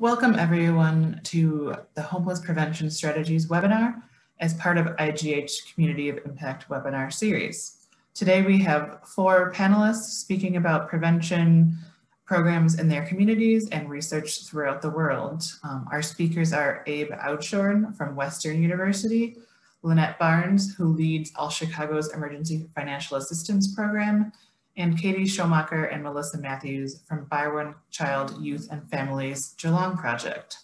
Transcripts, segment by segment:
Welcome everyone to the Homeless Prevention Strategies webinar as part of IGH Community of Impact webinar series. Today we have four panelists speaking about prevention programs in their communities and research throughout the world. Um, our speakers are Abe Oudshoorn from Western University, Lynette Barnes, who leads All Chicago's Emergency Financial Assistance Program, and Katie Shomacker and Melissa Matthews from Barwon Child, Youth and Families Geelong Project.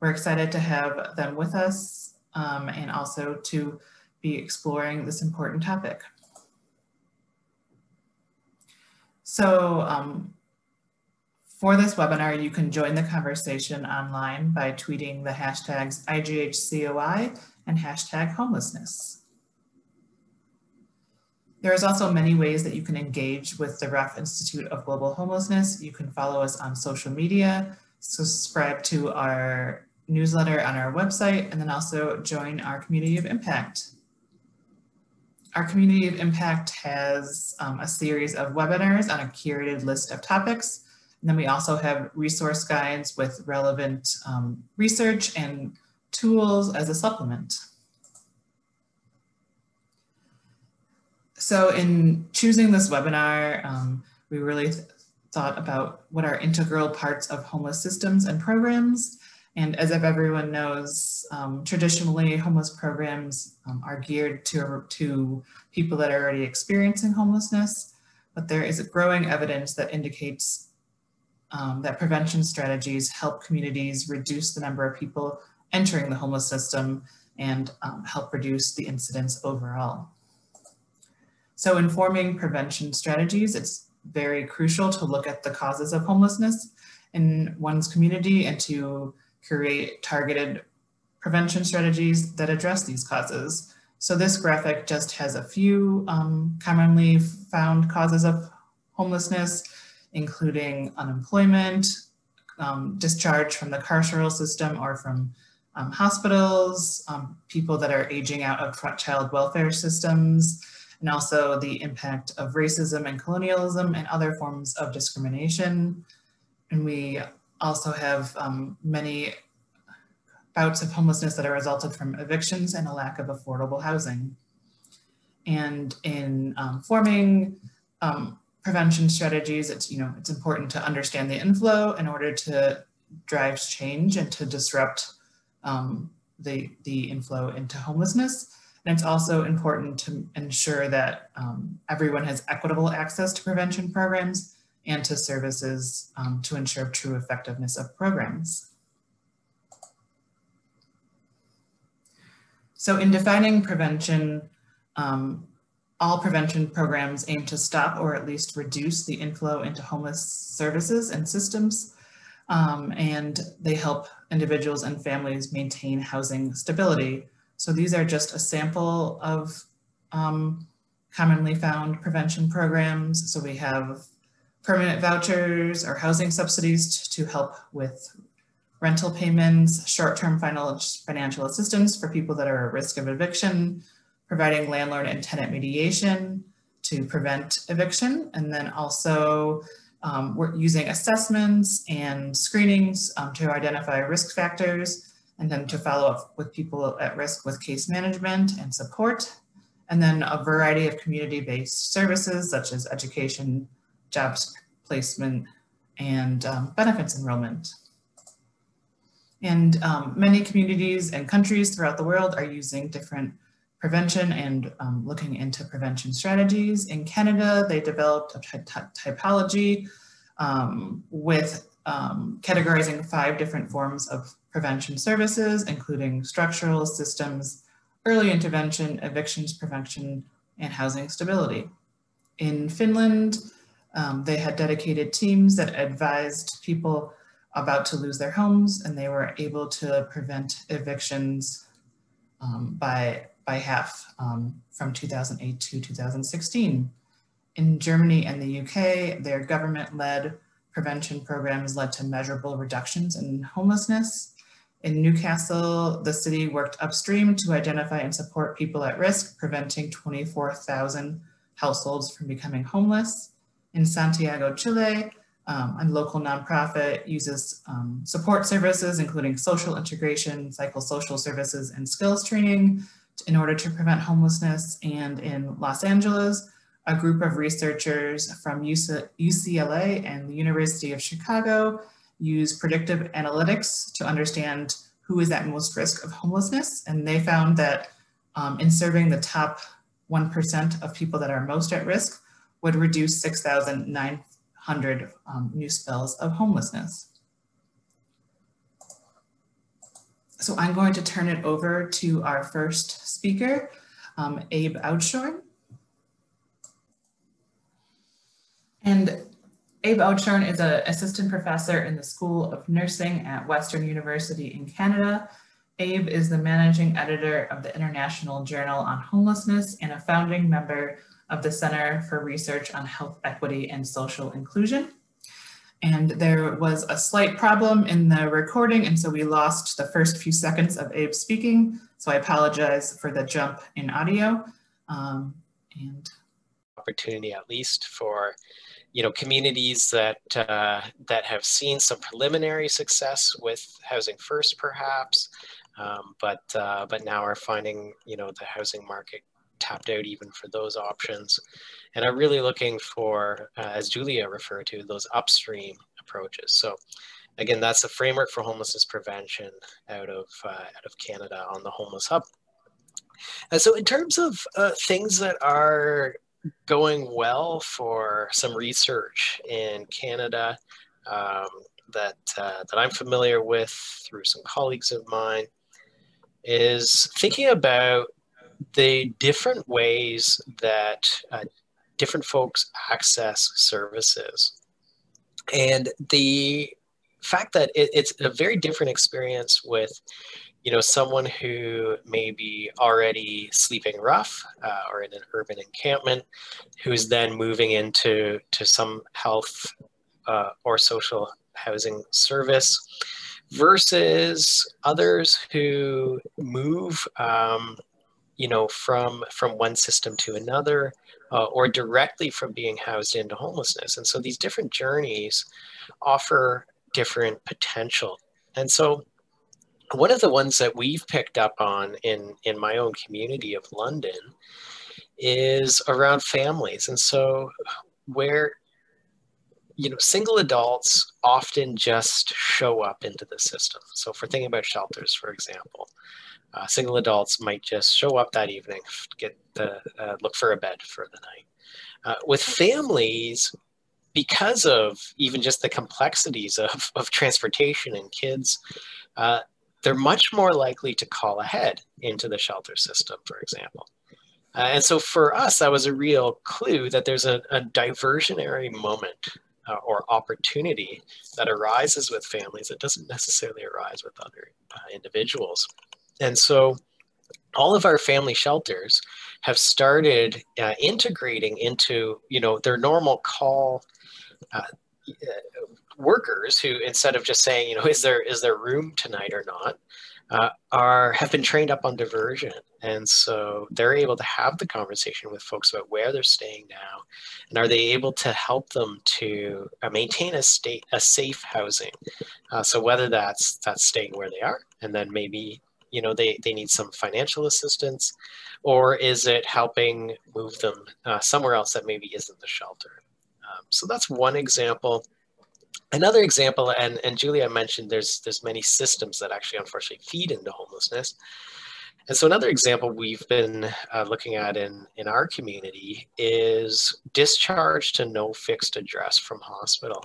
We're excited to have them with us um, and also to be exploring this important topic. So um, for this webinar, you can join the conversation online by tweeting the hashtags IGHCOI and hashtag homelessness. There's also many ways that you can engage with the Ruff Institute of Global Homelessness. You can follow us on social media, subscribe to our newsletter on our website, and then also join our Community of Impact. Our Community of Impact has um, a series of webinars on a curated list of topics. And then we also have resource guides with relevant um, research and tools as a supplement. So in choosing this webinar, um, we really th thought about what are integral parts of homeless systems and programs. And as if everyone knows, um, traditionally homeless programs um, are geared to, to people that are already experiencing homelessness, but there is growing evidence that indicates um, that prevention strategies help communities reduce the number of people entering the homeless system and um, help reduce the incidence overall. So in forming prevention strategies, it's very crucial to look at the causes of homelessness in one's community and to create targeted prevention strategies that address these causes. So this graphic just has a few um, commonly found causes of homelessness, including unemployment, um, discharge from the carceral system or from um, hospitals, um, people that are aging out of child welfare systems, and also the impact of racism and colonialism and other forms of discrimination. And we also have um, many bouts of homelessness that are resulted from evictions and a lack of affordable housing. And in um, forming um, prevention strategies, it's, you know, it's important to understand the inflow in order to drive change and to disrupt um, the, the inflow into homelessness. And it's also important to ensure that um, everyone has equitable access to prevention programs and to services um, to ensure true effectiveness of programs. So in defining prevention, um, all prevention programs aim to stop or at least reduce the inflow into homeless services and systems, um, and they help individuals and families maintain housing stability so these are just a sample of um, commonly found prevention programs. So we have permanent vouchers or housing subsidies to help with rental payments, short-term financial assistance for people that are at risk of eviction, providing landlord and tenant mediation to prevent eviction, and then also um, we're using assessments and screenings um, to identify risk factors and then to follow up with people at risk with case management and support, and then a variety of community-based services such as education, jobs placement, and um, benefits enrollment. And um, many communities and countries throughout the world are using different prevention and um, looking into prevention strategies. In Canada, they developed a typology um, with um, categorizing five different forms of prevention services, including structural systems, early intervention, evictions prevention, and housing stability. In Finland, um, they had dedicated teams that advised people about to lose their homes and they were able to prevent evictions um, by, by half um, from 2008 to 2016. In Germany and the UK, their government-led prevention programs led to measurable reductions in homelessness. In Newcastle, the city worked upstream to identify and support people at risk, preventing 24,000 households from becoming homeless. In Santiago, Chile, um, and local nonprofit uses um, support services, including social integration, psychosocial services, and skills training in order to prevent homelessness. And in Los Angeles, a group of researchers from UCLA and the University of Chicago use predictive analytics to understand who is at most risk of homelessness. And they found that um, in serving the top 1% of people that are most at risk would reduce 6,900 um, new spells of homelessness. So I'm going to turn it over to our first speaker, um, Abe Oudshoorn. And Abe Oudshoorn is an assistant professor in the School of Nursing at Western University in Canada. Abe is the managing editor of the International Journal on Homelessness and a founding member of the Center for Research on Health Equity and Social Inclusion. And there was a slight problem in the recording, and so we lost the first few seconds of Abe speaking. So I apologize for the jump in audio. Um, and opportunity, at least for you know communities that uh, that have seen some preliminary success with housing first, perhaps, um, but uh, but now are finding you know the housing market tapped out even for those options. And I'm really looking for, uh, as Julia referred to, those upstream approaches. So again, that's the framework for homelessness prevention out of, uh, out of Canada on the Homeless Hub. And so in terms of uh, things that are going well for some research in Canada um, that, uh, that I'm familiar with through some colleagues of mine is thinking about the different ways that uh, different folks access services. And the fact that it, it's a very different experience with you know someone who may be already sleeping rough uh, or in an urban encampment who's then moving into to some health uh, or social housing service versus others who move um, you know, from from one system to another, uh, or directly from being housed into homelessness. And so these different journeys offer different potential. And so one of the ones that we've picked up on in in my own community of London is around families. And so where you know, single adults often just show up into the system. So if we're thinking about shelters, for example, uh, single adults might just show up that evening, get the uh, look for a bed for the night. Uh, with families, because of even just the complexities of, of transportation and kids, uh, they're much more likely to call ahead into the shelter system, for example. Uh, and so for us, that was a real clue that there's a, a diversionary moment uh, or opportunity that arises with families that doesn't necessarily arise with other uh, individuals. And so all of our family shelters have started uh, integrating into, you know, their normal call uh, workers who, instead of just saying, you know, is there is there room tonight or not, uh, are have been trained up on diversion, and so they're able to have the conversation with folks about where they're staying now, and are they able to help them to uh, maintain a state a safe housing. Uh, so whether that's that's staying where they are, and then maybe you know they, they need some financial assistance or is it helping move them uh, somewhere else that maybe isn't the shelter? Um, so that's one example another example and, and julia mentioned there's there's many systems that actually unfortunately feed into homelessness and so another example we've been uh, looking at in, in our community is discharge to no fixed address from hospital.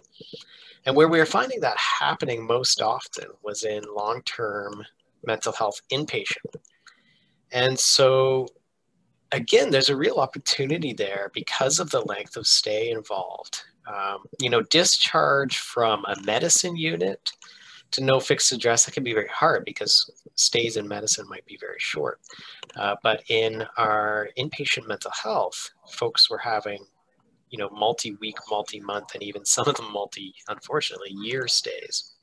And where we were finding that happening most often was in long-term mental health inpatient. And so, again, there's a real opportunity there because of the length of stay involved. Um, you know, discharge from a medicine unit to no fixed address, that can be very hard because stays in medicine might be very short. Uh, but in our inpatient mental health, folks were having, you know, multi-week, multi-month, and even some of them multi, unfortunately, year stays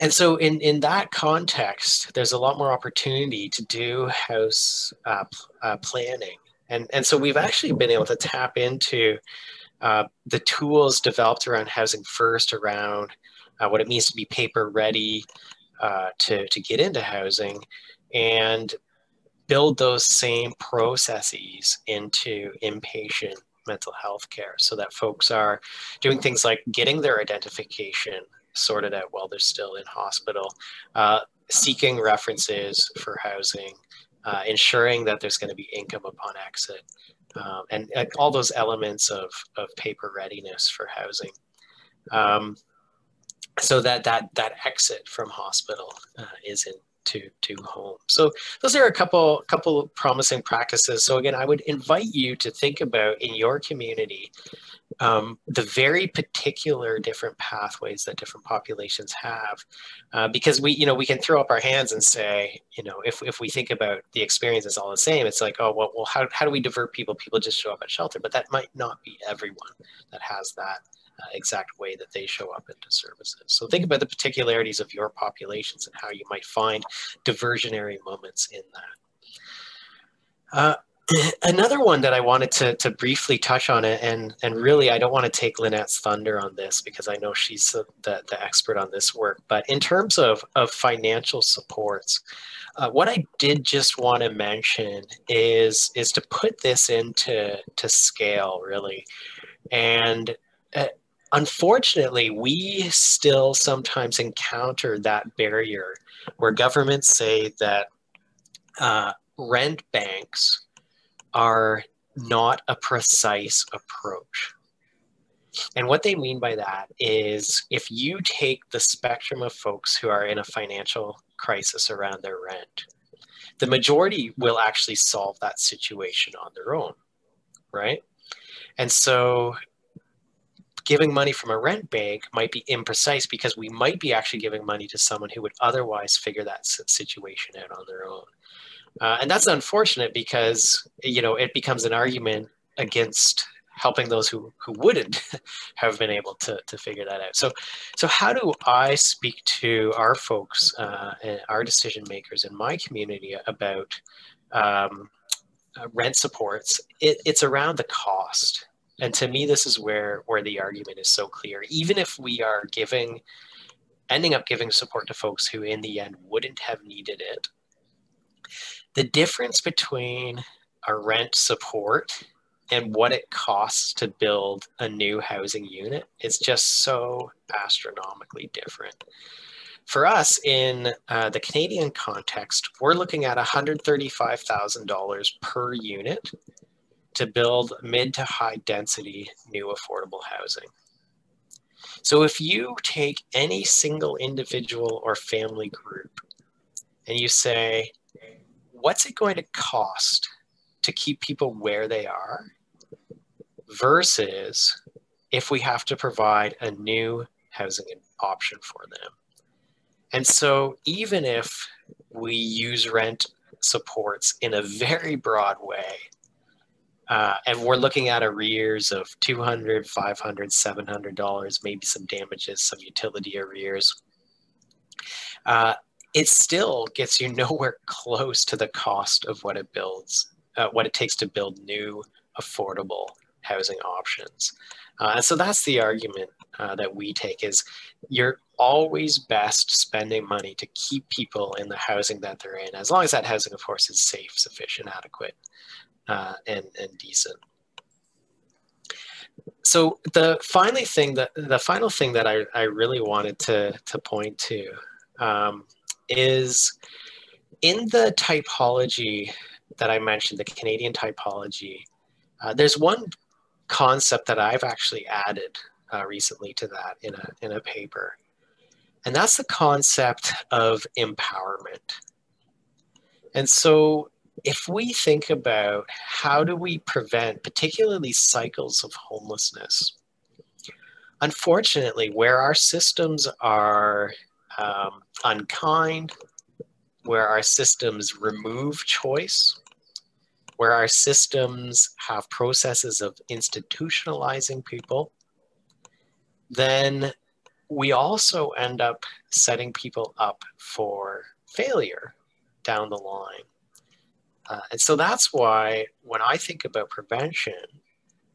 and so in, in that context, there's a lot more opportunity to do house uh, uh, planning. And, and so we've actually been able to tap into uh, the tools developed around housing first, around uh, what it means to be paper ready uh, to, to get into housing, and build those same processes into inpatient mental health care so that folks are doing things like getting their identification sorted out while they're still in hospital, uh, seeking references for housing, uh, ensuring that there's going to be income upon exit, um, and, all those elements of, of paper readiness for housing. Um, so that, that, that exit from hospital uh, is in to to home. So those are a couple couple promising practices. So again, I would invite you to think about in your community um, the very particular different pathways that different populations have, uh, because we you know we can throw up our hands and say you know if if we think about the experience is all the same, it's like oh well well how how do we divert people? People just show up at shelter, but that might not be everyone that has that uh, exact way that they show up into services. So think about the particularities of your populations and how you might find diversionary moments in that. Uh, another one that I wanted to, to briefly touch on it, and, and really I don't want to take Lynette's thunder on this because I know she's the, the, the expert on this work, but in terms of, of financial supports, uh, what I did just want to mention is, is to put this into to scale really. And uh, unfortunately, we still sometimes encounter that barrier where governments say that uh, rent banks are not a precise approach. And what they mean by that is if you take the spectrum of folks who are in a financial crisis around their rent, the majority will actually solve that situation on their own, right? And so giving money from a rent bank might be imprecise because we might be actually giving money to someone who would otherwise figure that situation out on their own. Uh, and that's unfortunate because, you know, it becomes an argument against helping those who, who wouldn't have been able to, to figure that out. So, so how do I speak to our folks, uh, and our decision makers in my community about um, uh, rent supports? It, it's around the cost and to me, this is where where the argument is so clear. Even if we are giving, ending up giving support to folks who in the end wouldn't have needed it, the difference between a rent support and what it costs to build a new housing unit is just so astronomically different. For us in uh, the Canadian context, we're looking at $135,000 per unit to build mid to high density new affordable housing. So if you take any single individual or family group and you say, what's it going to cost to keep people where they are versus if we have to provide a new housing option for them. And so even if we use rent supports in a very broad way, uh, and we're looking at arrears of 200 500 700 dollars maybe some damages some utility arrears uh, it still gets you nowhere close to the cost of what it builds uh, what it takes to build new affordable housing options uh, and so that's the argument uh, that we take is you're always best spending money to keep people in the housing that they're in as long as that housing of course is safe sufficient adequate uh, and, and decent. So the finally thing that the final thing that I, I really wanted to, to point to um, is in the typology that I mentioned, the Canadian typology, uh, there's one concept that I've actually added uh, recently to that in a, in a paper. And that's the concept of empowerment. And so if we think about how do we prevent particularly cycles of homelessness unfortunately where our systems are um, unkind where our systems remove choice where our systems have processes of institutionalizing people then we also end up setting people up for failure down the line. Uh, and so that's why when I think about prevention,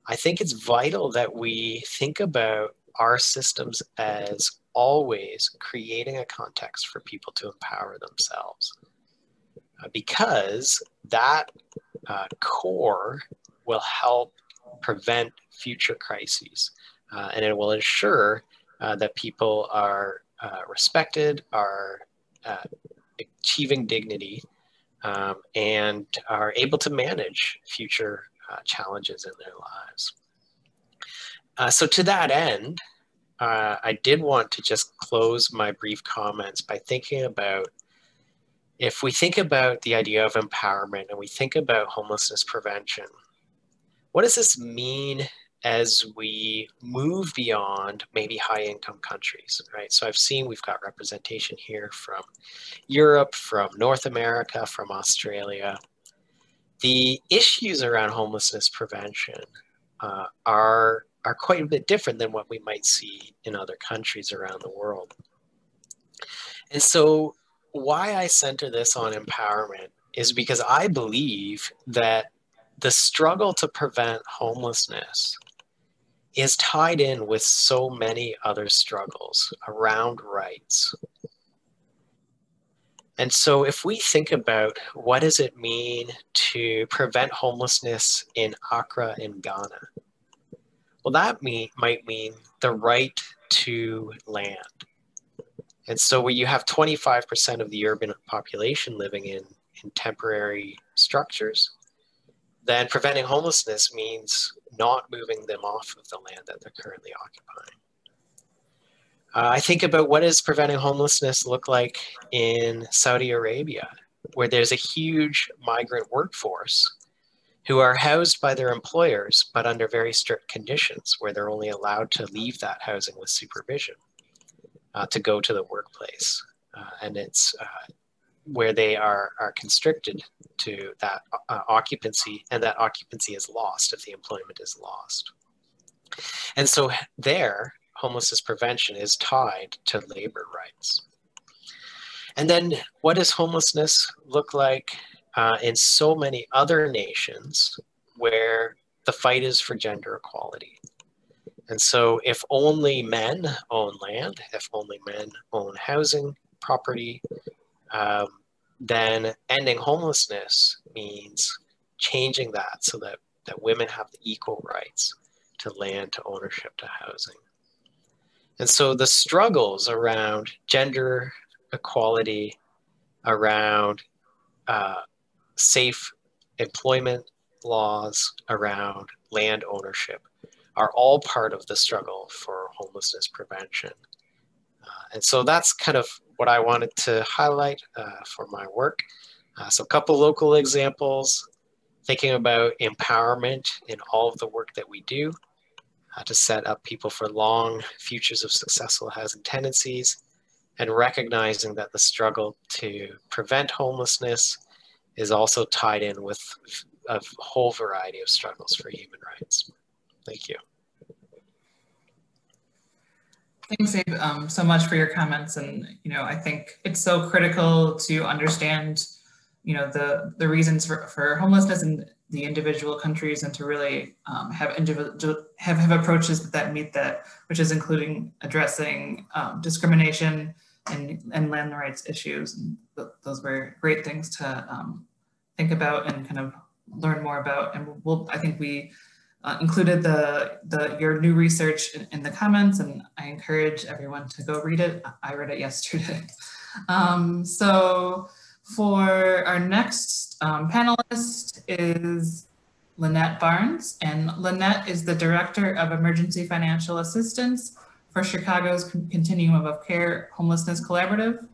I think it's vital that we think about our systems as always creating a context for people to empower themselves. Uh, because that uh, core will help prevent future crises uh, and it will ensure uh, that people are uh, respected, are achieving dignity, um, and are able to manage future challenges in their lives. so to that end, uh, I did want to just close my brief comments by thinking about if we think about the idea of empowerment and we think about homelessness prevention, what does this mean as we move beyond maybe high income countries, right? So I've seen we've got representation here from Europe, from North America, from Australia. The issues around homelessness prevention uh, are are quite a bit different than what we might see in other countries around the world. And so, why I center this on empowerment is because I believe that the struggle to prevent homelessness is tied in with so many other struggles around rights. And so if we think about what does it mean to prevent homelessness in Accra in Ghana, well, that mean, might mean the right to land. And so where you have 25% of the urban population living in, in temporary structures, then preventing homelessness means not moving them off of the land that they're currently occupying. Uh, I think about what does preventing homelessness look like in Saudi Arabia, where there's a huge migrant workforce who are housed by their employers, but under very strict conditions where they're only allowed to leave that housing with supervision uh, to go to the workplace. Uh, and it's uh, where they are, are constricted to that uh, occupancy, and that occupancy is lost if the employment is lost. And so there, homelessness prevention is tied to labor rights. And then what does homelessness look like uh, in so many other nations where the fight is for gender equality. And so, if only men own land, if only men own housing, property, um, then ending homelessness means changing that so that, that women have the equal rights to land, to ownership, to housing. And so the struggles around gender equality, around uh, safe employment laws around land ownership are all part of the struggle for homelessness prevention. Uh, and so that's kind of what I wanted to highlight uh, for my work. Uh, so a couple local examples, thinking about empowerment in all of the work that we do uh, to set up people for long futures of successful housing tenancies and recognizing that the struggle to prevent homelessness is also tied in with a whole variety of struggles for human rights. Thank you. Thanks, Abe, um, so much for your comments. And, you know, I think it's so critical to understand, you know, the, the reasons for, for homelessness in the individual countries and to really um, have individual have, have approaches that meet that, which is including addressing um, discrimination, and, and land rights issues. And th those were great things to um, think about and kind of learn more about. And we'll, I think we uh, included the, the your new research in, in, the comments and I encourage everyone to go read it. I read it yesterday. Um, so for our next um, panelist is Lynette Barnes and Lynette is the Director of Emergency Financial Assistance for Chicago's Continuum of Care Homelessness Collaborative,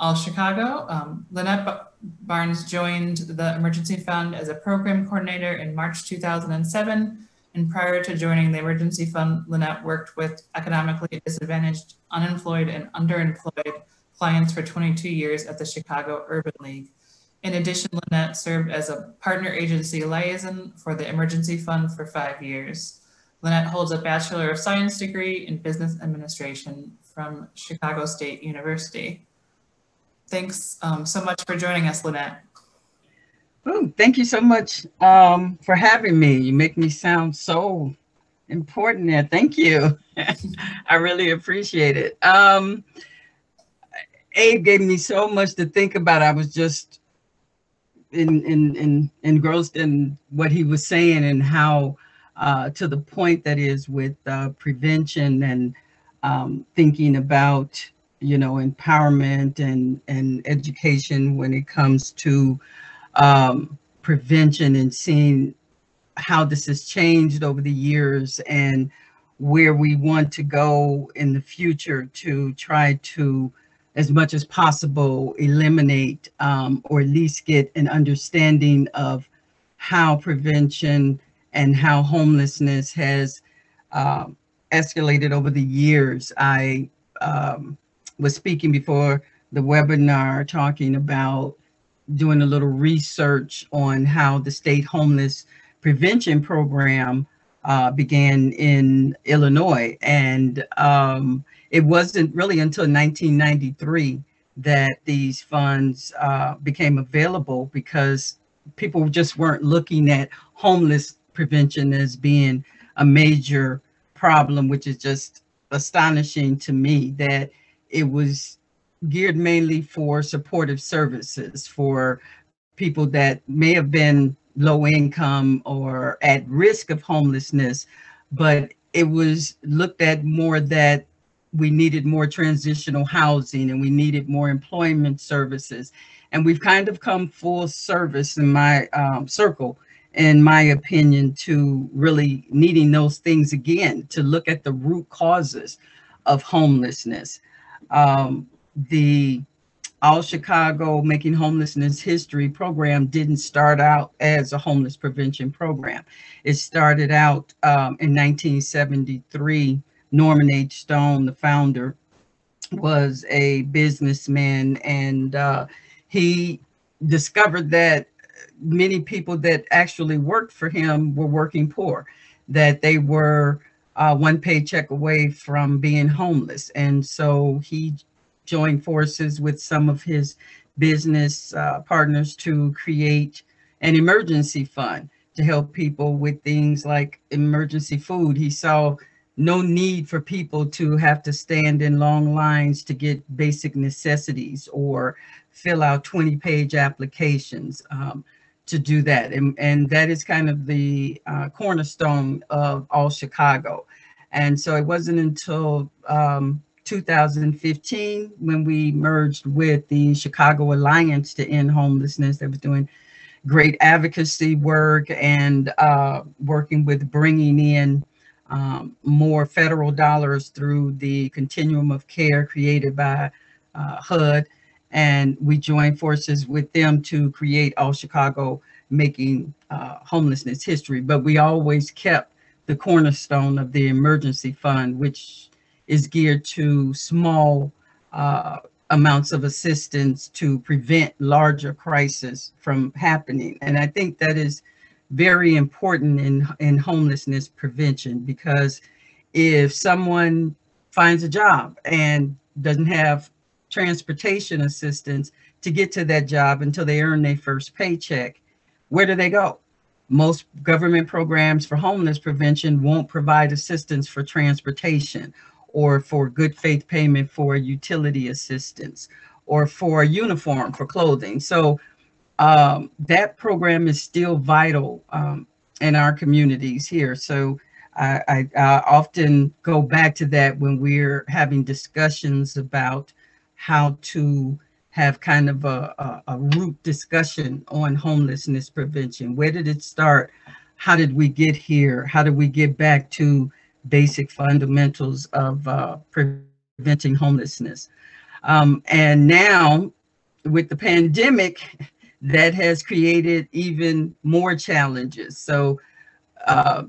All Chicago. Um, Lynette Barnes joined the Emergency Fund as a program coordinator in March 2007. And prior to joining the Emergency Fund, Lynette worked with economically disadvantaged, unemployed, and underemployed clients for 22 years at the Chicago Urban League. In addition, Lynette served as a partner agency liaison for the Emergency Fund for five years. Lynette holds a Bachelor of Science degree in Business Administration from Chicago State University. Thanks um, so much for joining us, Lynette. Oh, thank you so much um, for having me. You make me sound so important there. Thank you. I really appreciate it. Um, Abe gave me so much to think about. I was just in, in, in, engrossed in what he was saying and how uh, to the point that is with uh, prevention and um, thinking about, you know, empowerment and, and education when it comes to um, prevention and seeing how this has changed over the years and where we want to go in the future to try to, as much as possible, eliminate um, or at least get an understanding of how prevention and how homelessness has uh, escalated over the years. I um, was speaking before the webinar talking about doing a little research on how the state homeless prevention program uh, began in Illinois. And um, it wasn't really until 1993 that these funds uh, became available because people just weren't looking at homeless prevention as being a major problem, which is just astonishing to me that it was geared mainly for supportive services for people that may have been low income or at risk of homelessness, but it was looked at more that we needed more transitional housing and we needed more employment services. And we've kind of come full service in my um, circle, in my opinion, to really needing those things again, to look at the root causes of homelessness. Um, the All Chicago Making Homelessness History program didn't start out as a homeless prevention program. It started out um, in 1973. Norman H. Stone, the founder, was a businessman and uh, he discovered that many people that actually worked for him were working poor, that they were uh, one paycheck away from being homeless. And so he joined forces with some of his business uh, partners to create an emergency fund to help people with things like emergency food. He saw no need for people to have to stand in long lines to get basic necessities or fill out 20 page applications um, to do that. And, and that is kind of the uh, cornerstone of all Chicago. And so it wasn't until um, 2015 when we merged with the Chicago Alliance to End Homelessness that was doing great advocacy work and uh, working with bringing in um, more federal dollars through the continuum of care created by uh, HUD. And we joined forces with them to create All Chicago Making uh, Homelessness History. But we always kept the cornerstone of the emergency fund, which is geared to small uh, amounts of assistance to prevent larger crises from happening. And I think that is very important in, in homelessness prevention because if someone finds a job and doesn't have transportation assistance to get to that job until they earn their first paycheck, where do they go? Most government programs for homeless prevention won't provide assistance for transportation or for good faith payment for utility assistance or for a uniform for clothing. So um, that program is still vital um, in our communities here. So I, I, I, often go back to that when we're having discussions about how to have kind of a, a, a root discussion on homelessness prevention. Where did it start? How did we get here? How did we get back to basic fundamentals of uh, preventing homelessness? Um, and now with the pandemic, that has created even more challenges. So uh,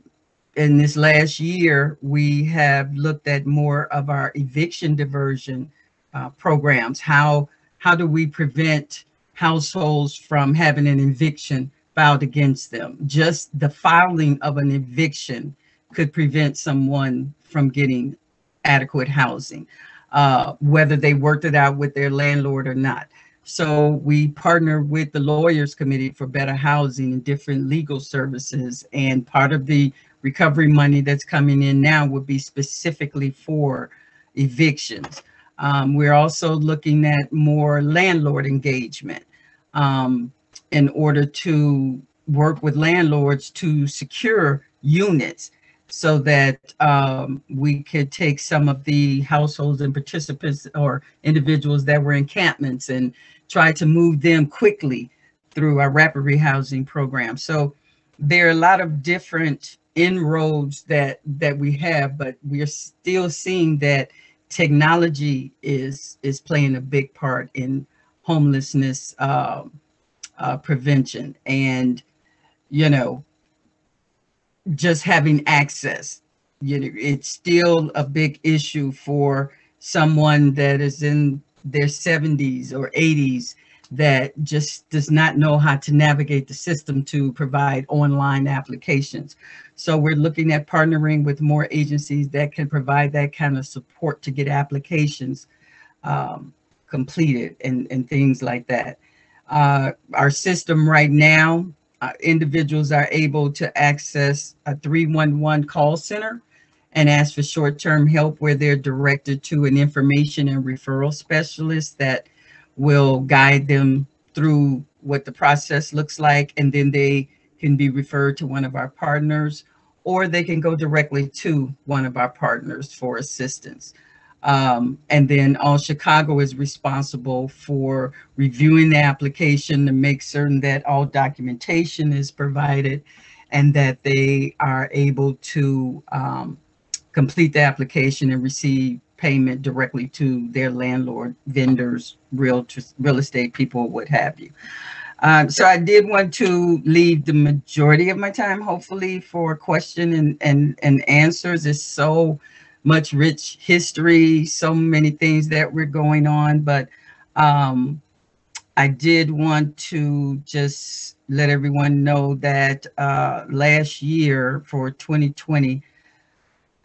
in this last year, we have looked at more of our eviction diversion uh, programs. How, how do we prevent households from having an eviction filed against them? Just the filing of an eviction could prevent someone from getting adequate housing, uh, whether they worked it out with their landlord or not. So we partner with the Lawyers Committee for Better Housing and different legal services. And part of the recovery money that's coming in now would be specifically for evictions. Um, we're also looking at more landlord engagement um, in order to work with landlords to secure units so that um, we could take some of the households and participants or individuals that were encampments and try to move them quickly through our rapid rehousing program. So there are a lot of different inroads that that we have, but we are still seeing that technology is is playing a big part in homelessness uh, uh, prevention, and you know, just having access. You know, it's still a big issue for someone that is in their 70s or 80s that just does not know how to navigate the system to provide online applications. So we're looking at partnering with more agencies that can provide that kind of support to get applications um, completed and, and things like that. Uh, our system right now, uh, individuals are able to access a 311 call center and ask for short-term help where they're directed to an information and referral specialist that will guide them through what the process looks like, and then they can be referred to one of our partners, or they can go directly to one of our partners for assistance. Um, and then All Chicago is responsible for reviewing the application to make certain that all documentation is provided and that they are able to um, complete the application and receive payment directly to their landlord, vendors, real, real estate people, what have you. Um, so I did want to leave the majority of my time, hopefully, for question and, and, and answers. It's so much rich history, so many things that were going on, but um, I did want to just let everyone know that uh, last year for 2020,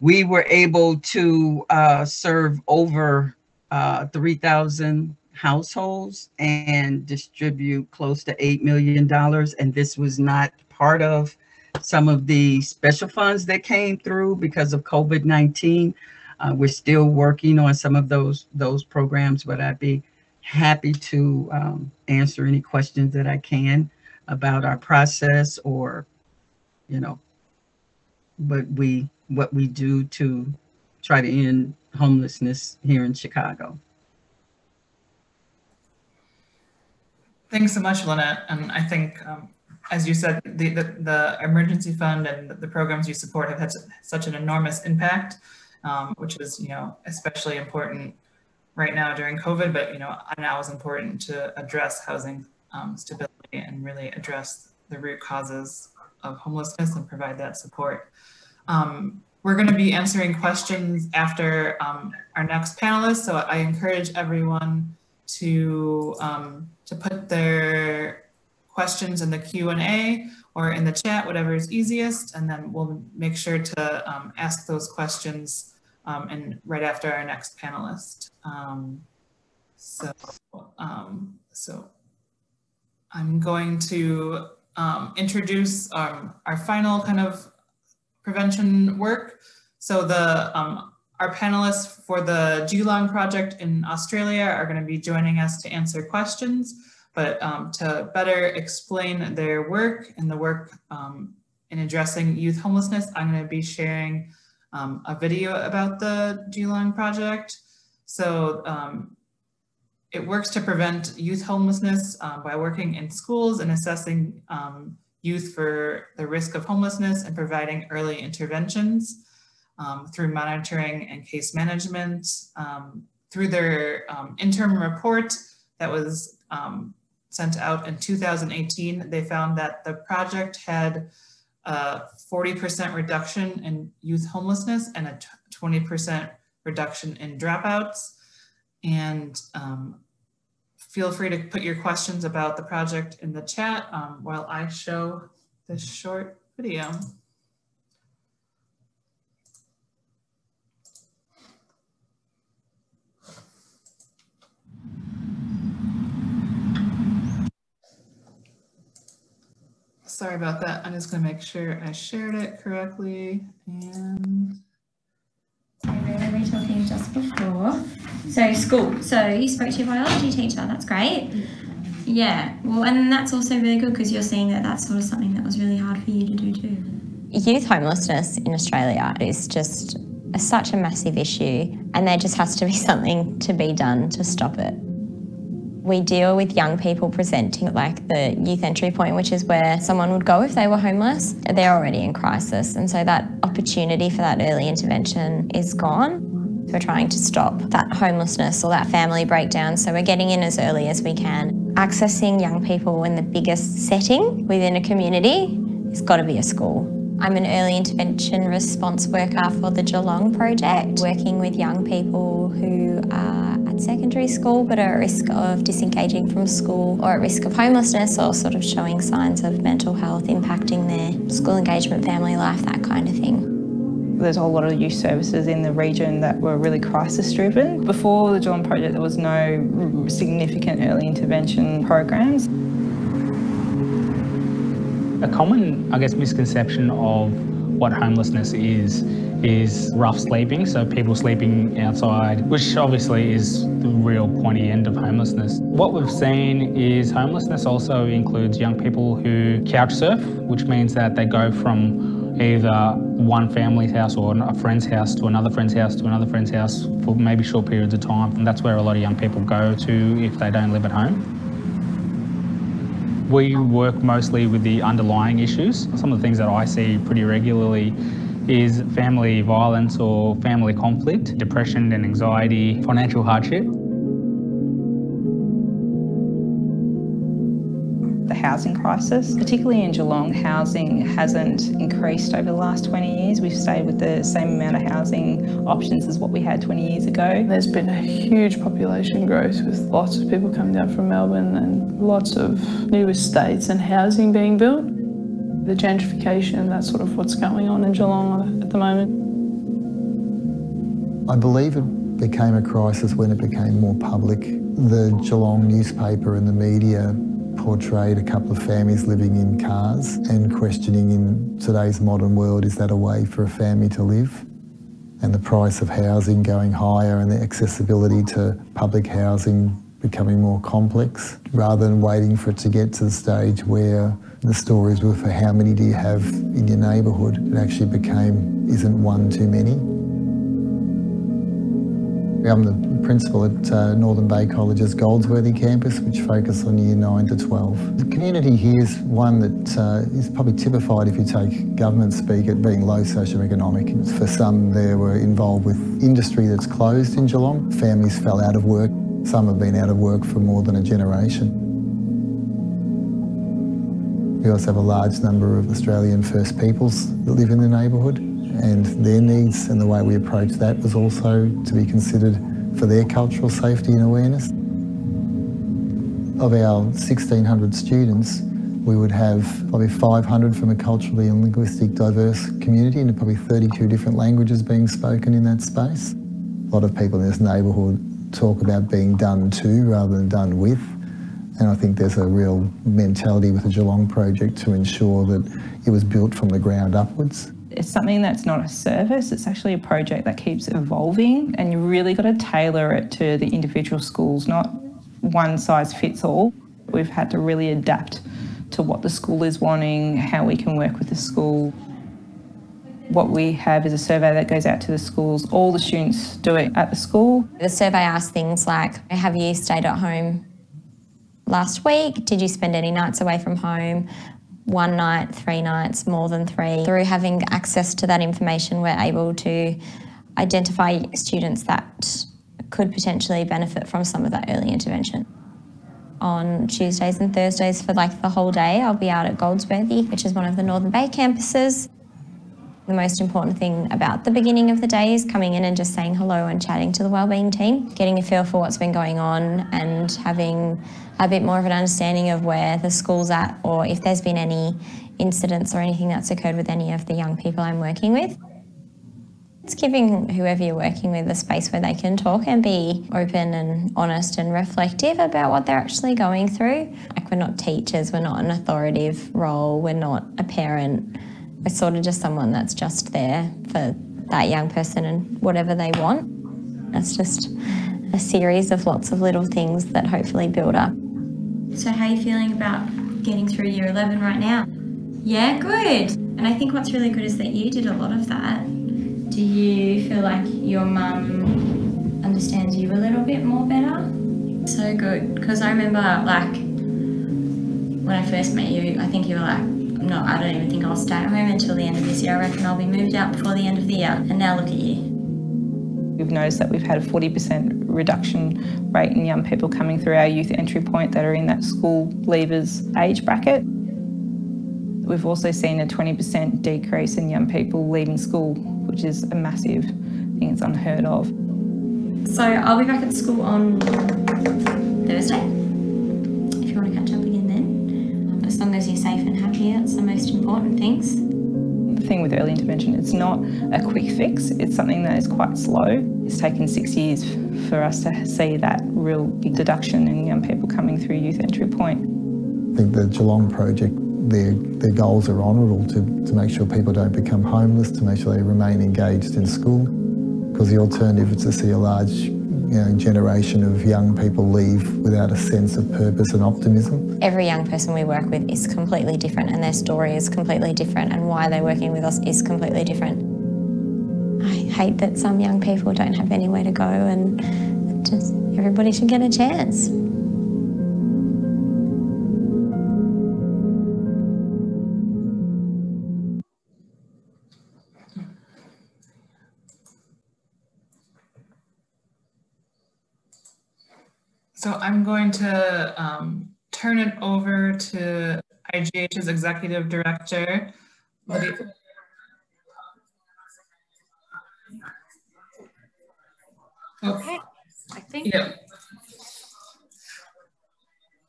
we were able to uh, serve over uh, 3,000 households and distribute close to $8 million. And this was not part of some of the special funds that came through because of COVID-19. Uh, we're still working on some of those those programs, but I'd be happy to um, answer any questions that I can about our process or, you know, what we what we do to try to end homelessness here in Chicago. Thanks so much, Lynette. And I think, um, as you said, the, the, the, emergency fund and the programs you support have had such an enormous impact, um, which is, you know, especially important right now during COVID, but, you know, now is important to address housing um, stability and really address the root causes of homelessness and provide that support. Um, we're going to be answering questions after um, our next panelist, so I encourage everyone to, um, to put their questions in the Q&A or in the chat, whatever is easiest, and then we'll make sure to um, ask those questions um, and right after our next panelist. Um, so, so I'm going to introduce our final kind of prevention work. So the um, our panelists for the Geelong project in Australia are going to be joining us to answer questions, but um, to better explain their work and the work um, in addressing youth homelessness, I'm going to be sharing um, a video about the Geelong project. So um, it works to prevent youth homelessness um, by working in schools and assessing youth for the risk of homelessness and providing early interventions um, through monitoring and case management. Um, through their um, interim report that was um, sent out in 2018, they found that the project had a 40% reduction in youth homelessness and a 20% reduction in dropouts. And um, feel free to put your questions about the project in the chat um, while I show this short video. Sorry about that. I'm just gonna make sure I shared it correctly and. So we were talking just before. So school. So you spoke to your biology teacher. That's great. Yeah. Well, and that's also really good because you're seeing that that's sort of something that was really hard for you to do too. Youth homelessness in Australia is just a, such a massive issue, and there just has to be something to be done to stop it. We deal with young people presenting like the youth entry point, which is where someone would go if they were homeless. They're already in crisis, and so that opportunity for that early intervention is gone. We're trying to stop that homelessness or that family breakdown, so we're getting in as early as we can. Accessing young people in the biggest setting within a community has got to be a school. I'm an early intervention response worker for the Geelong project, working with young people who are at secondary school but are at risk of disengaging from school or at risk of homelessness or sort of showing signs of mental health impacting their school engagement, family life, that kind of thing. There's a whole lot of youth services in the region that were really crisis driven. Before the Geelong project, there was no significant early intervention programs. A common, I guess, misconception of what homelessness is is rough sleeping, so people sleeping outside, which obviously is the real pointy end of homelessness. What we've seen is homelessness also includes young people who couch surf, which means that they go from either one family's house or a friend's house to another friend's house to another friend's house for maybe short periods of time. And that's where a lot of young people go to if they don't live at home. We work mostly with the underlying issues. Some of the things that I see pretty regularly is family violence or family conflict, depression and anxiety, financial hardship. Housing crisis. Particularly in Geelong, housing hasn't increased over the last 20 years. We've stayed with the same amount of housing options as what we had 20 years ago. There's been a huge population growth with lots of people coming down from Melbourne and lots of new estates and housing being built. The gentrification, that's sort of what's going on in Geelong at the moment. I believe it became a crisis when it became more public. The Geelong newspaper and the media portrayed a couple of families living in cars and questioning in today's modern world, is that a way for a family to live? And the price of housing going higher and the accessibility to public housing becoming more complex rather than waiting for it to get to the stage where the stories were for how many do you have in your neighbourhood. It actually became, isn't one too many? I'm the principal at uh, Northern Bay College's Goldsworthy campus, which focuses on year 9 to 12. The community here is one that uh, is probably typified if you take government speak at being low socioeconomic. For some, they were involved with industry that's closed in Geelong. Families fell out of work. Some have been out of work for more than a generation. We also have a large number of Australian First Peoples that live in the neighbourhood and their needs and the way we approach that was also to be considered for their cultural safety and awareness. Of our 1,600 students, we would have probably 500 from a culturally and linguistic diverse community and probably 32 different languages being spoken in that space. A lot of people in this neighbourhood talk about being done to rather than done with. And I think there's a real mentality with the Geelong project to ensure that it was built from the ground upwards it's something that's not a service, it's actually a project that keeps evolving and you really got to tailor it to the individual schools, not one size fits all. We've had to really adapt to what the school is wanting, how we can work with the school. What we have is a survey that goes out to the schools. All the students do it at the school. The survey asks things like Have you stayed at home last week? Did you spend any nights away from home? One night, three nights, more than three. Through having access to that information, we're able to identify students that could potentially benefit from some of that early intervention. On Tuesdays and Thursdays for like the whole day, I'll be out at Goldsworthy, which is one of the Northern Bay campuses. The most important thing about the beginning of the day is coming in and just saying hello and chatting to the wellbeing team, getting a feel for what's been going on and having a bit more of an understanding of where the school's at or if there's been any incidents or anything that's occurred with any of the young people I'm working with. It's giving whoever you're working with a space where they can talk and be open and honest and reflective about what they're actually going through. Like, we're not teachers, we're not an authoritative role, we're not a parent. We're sort of just someone that's just there for that young person and whatever they want. It's just a series of lots of little things that hopefully build up. So, how are you feeling about getting through year 11 right now? Yeah, good. And I think what's really good is that you did a lot of that. Do you feel like your mum understands you a little bit more better? So good. Because I remember, like, when I first met you, I think you were like, no, I don't even think I'll stay at home until the end of this year. I reckon I'll be moved out before the end of the year. And now look at you. We've noticed that we've had a 40% reduction rate in young people coming through our youth entry point that are in that school leavers age bracket. We've also seen a 20% decrease in young people leaving school, which is a massive thing, it's unheard of. So I'll be back at school on Thursday. Safe and happy, that's the most important things. The thing with early intervention, it's not a quick fix, it's something that is quite slow. It's taken six years for us to see that real big deduction in young people coming through youth entry point. I think the Geelong project, their, their goals are honourable to, to make sure people don't become homeless, to make sure they remain engaged in school. Because the alternative is to see a large you know, generation of young people leave without a sense of purpose and optimism. Every young person we work with is completely different and their story is completely different and why they're working with us is completely different. I hate that some young people don't have anywhere to go and just everybody should get a chance. So I'm going to um, turn it over to IGH's executive director, Lydia. Okay, I think. Yeah.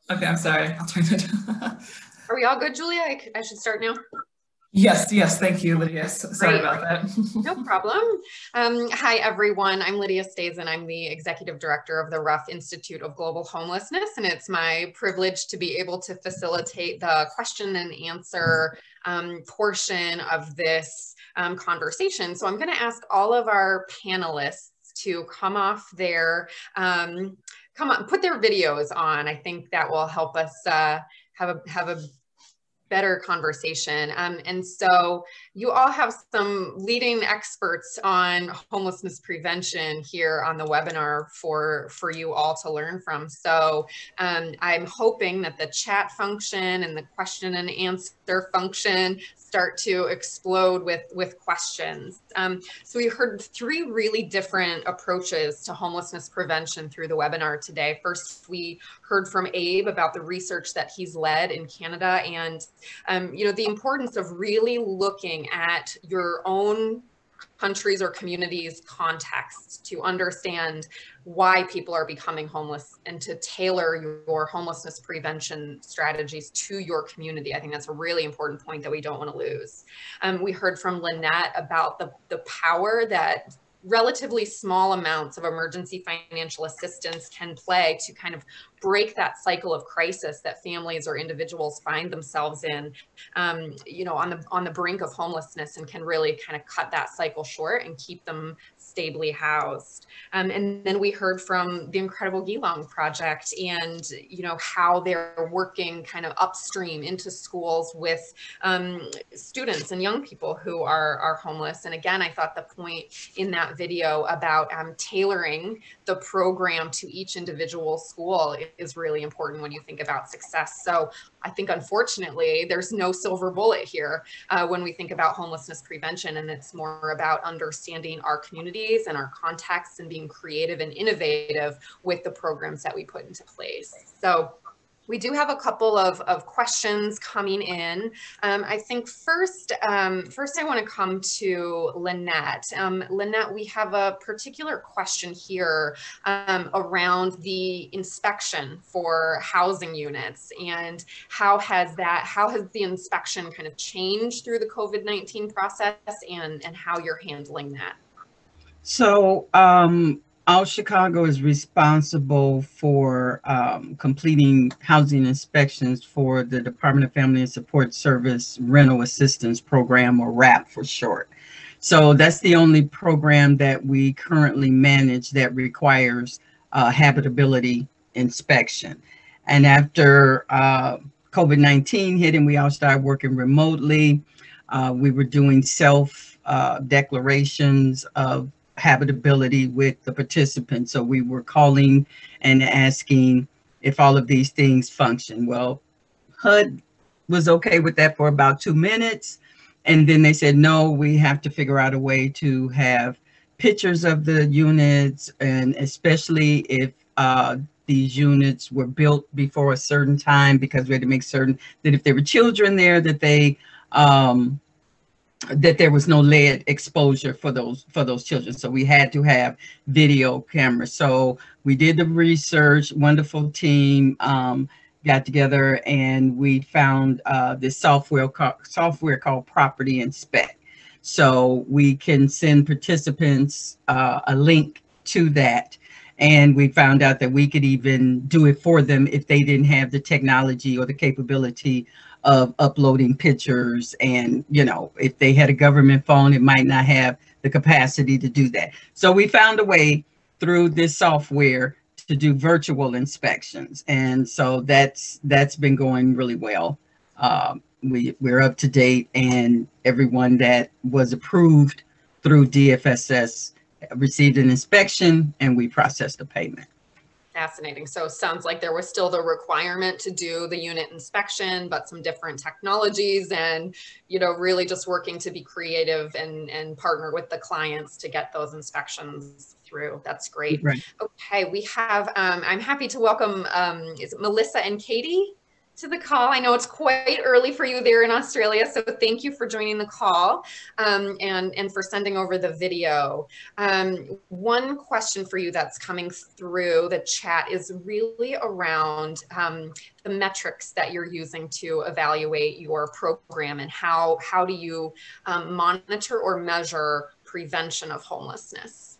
Okay, I'm sorry. I'll turn it. Are we all good, Julia? I, I should start now. Yes, yes. Thank you, Lydia. Sorry Great. about that. No problem. Um, hi, everyone. I'm Lydia Stazen, and I'm the executive director of the Rough Institute of Global Homelessness. And it's my privilege to be able to facilitate the question and answer um, portion of this um, conversation. So I'm going to ask all of our panelists to come off their um, come on, put their videos on. I think that will help us uh, have a have a better conversation. Um, and so you all have some leading experts on homelessness prevention here on the webinar for, for you all to learn from. So um, I'm hoping that the chat function and the question and answer function start to explode with, with questions. Um, so we heard three really different approaches to homelessness prevention through the webinar today. First, we heard from Abe about the research that he's led in Canada and um, you know, the importance of really looking at your own countries or communities context to understand why people are becoming homeless and to tailor your homelessness prevention strategies to your community. I think that's a really important point that we don't want to lose. Um, we heard from Lynette about the, the power that relatively small amounts of emergency financial assistance can play to kind of break that cycle of crisis that families or individuals find themselves in um, you know on the on the brink of homelessness and can really kind of cut that cycle short and keep them stably housed um, and then we heard from the incredible Geelong project and you know how they're working kind of upstream into schools with um, students and young people who are are homeless and again I thought the point in that video about um, tailoring the program to each individual school is really important when you think about success. So I think unfortunately there's no silver bullet here uh, when we think about homelessness prevention and it's more about understanding our communities and our contexts and being creative and innovative with the programs that we put into place. So we do have a couple of, of questions coming in. Um, I think first, um, first I want to come to Lynette. Um, Lynette, we have a particular question here um, around the inspection for housing units and how has that, how has the inspection kind of changed through the COVID-19 process and, and how you're handling that? So, um, All Chicago is responsible for um, completing housing inspections for the Department of Family and Support Service Rental Assistance Program, or RAP for short. So that's the only program that we currently manage that requires uh, habitability inspection. And after uh, COVID-19 hit and we all started working remotely, uh, we were doing self uh, declarations of habitability with the participants. So we were calling and asking if all of these things function. Well, HUD was okay with that for about two minutes. And then they said, no, we have to figure out a way to have pictures of the units and especially if uh, these units were built before a certain time because we had to make certain that if there were children there that they um, that there was no lead exposure for those for those children. So we had to have video cameras. So we did the research wonderful team um, got together and we found uh, this software called, software called property inspect. So we can send participants uh, a link to that. And we found out that we could even do it for them if they didn't have the technology or the capability of uploading pictures. And, you know, if they had a government phone, it might not have the capacity to do that. So we found a way through this software to do virtual inspections. And so that's that's been going really well. Um, we, we're up to date and everyone that was approved through DFSS received an inspection and we processed the payment. Fascinating. So it sounds like there was still the requirement to do the unit inspection, but some different technologies and, you know, really just working to be creative and, and partner with the clients to get those inspections through. That's great. Right. Okay, we have, um, I'm happy to welcome, um, is it Melissa and Katie? To the call. I know it's quite early for you there in Australia, so thank you for joining the call um, and, and for sending over the video. Um, one question for you that's coming through the chat is really around um, the metrics that you're using to evaluate your program and how, how do you um, monitor or measure prevention of homelessness?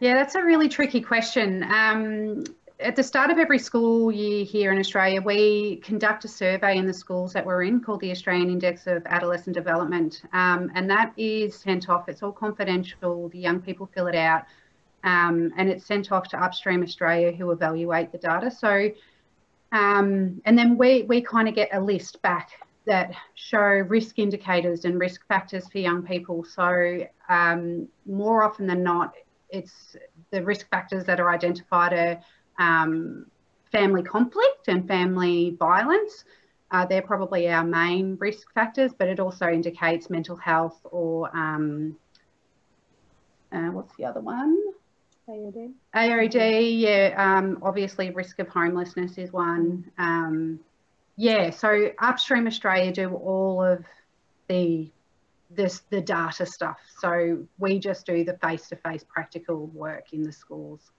Yeah, that's a really tricky question. Um, at the start of every school year here in Australia, we conduct a survey in the schools that we're in called the Australian Index of Adolescent Development. Um, and that is sent off, it's all confidential, the young people fill it out, um, and it's sent off to Upstream Australia who evaluate the data. So, um, and then we, we kind of get a list back that show risk indicators and risk factors for young people. So, um, more often than not, it's the risk factors that are identified are um, family conflict and family violence. Uh, they're probably our main risk factors, but it also indicates mental health or um, uh, what's the other one? AOD. AOD, yeah. Um, obviously, risk of homelessness is one. Um, yeah, so Upstream Australia do all of the this the data stuff. So we just do the face-to-face -face practical work in the schools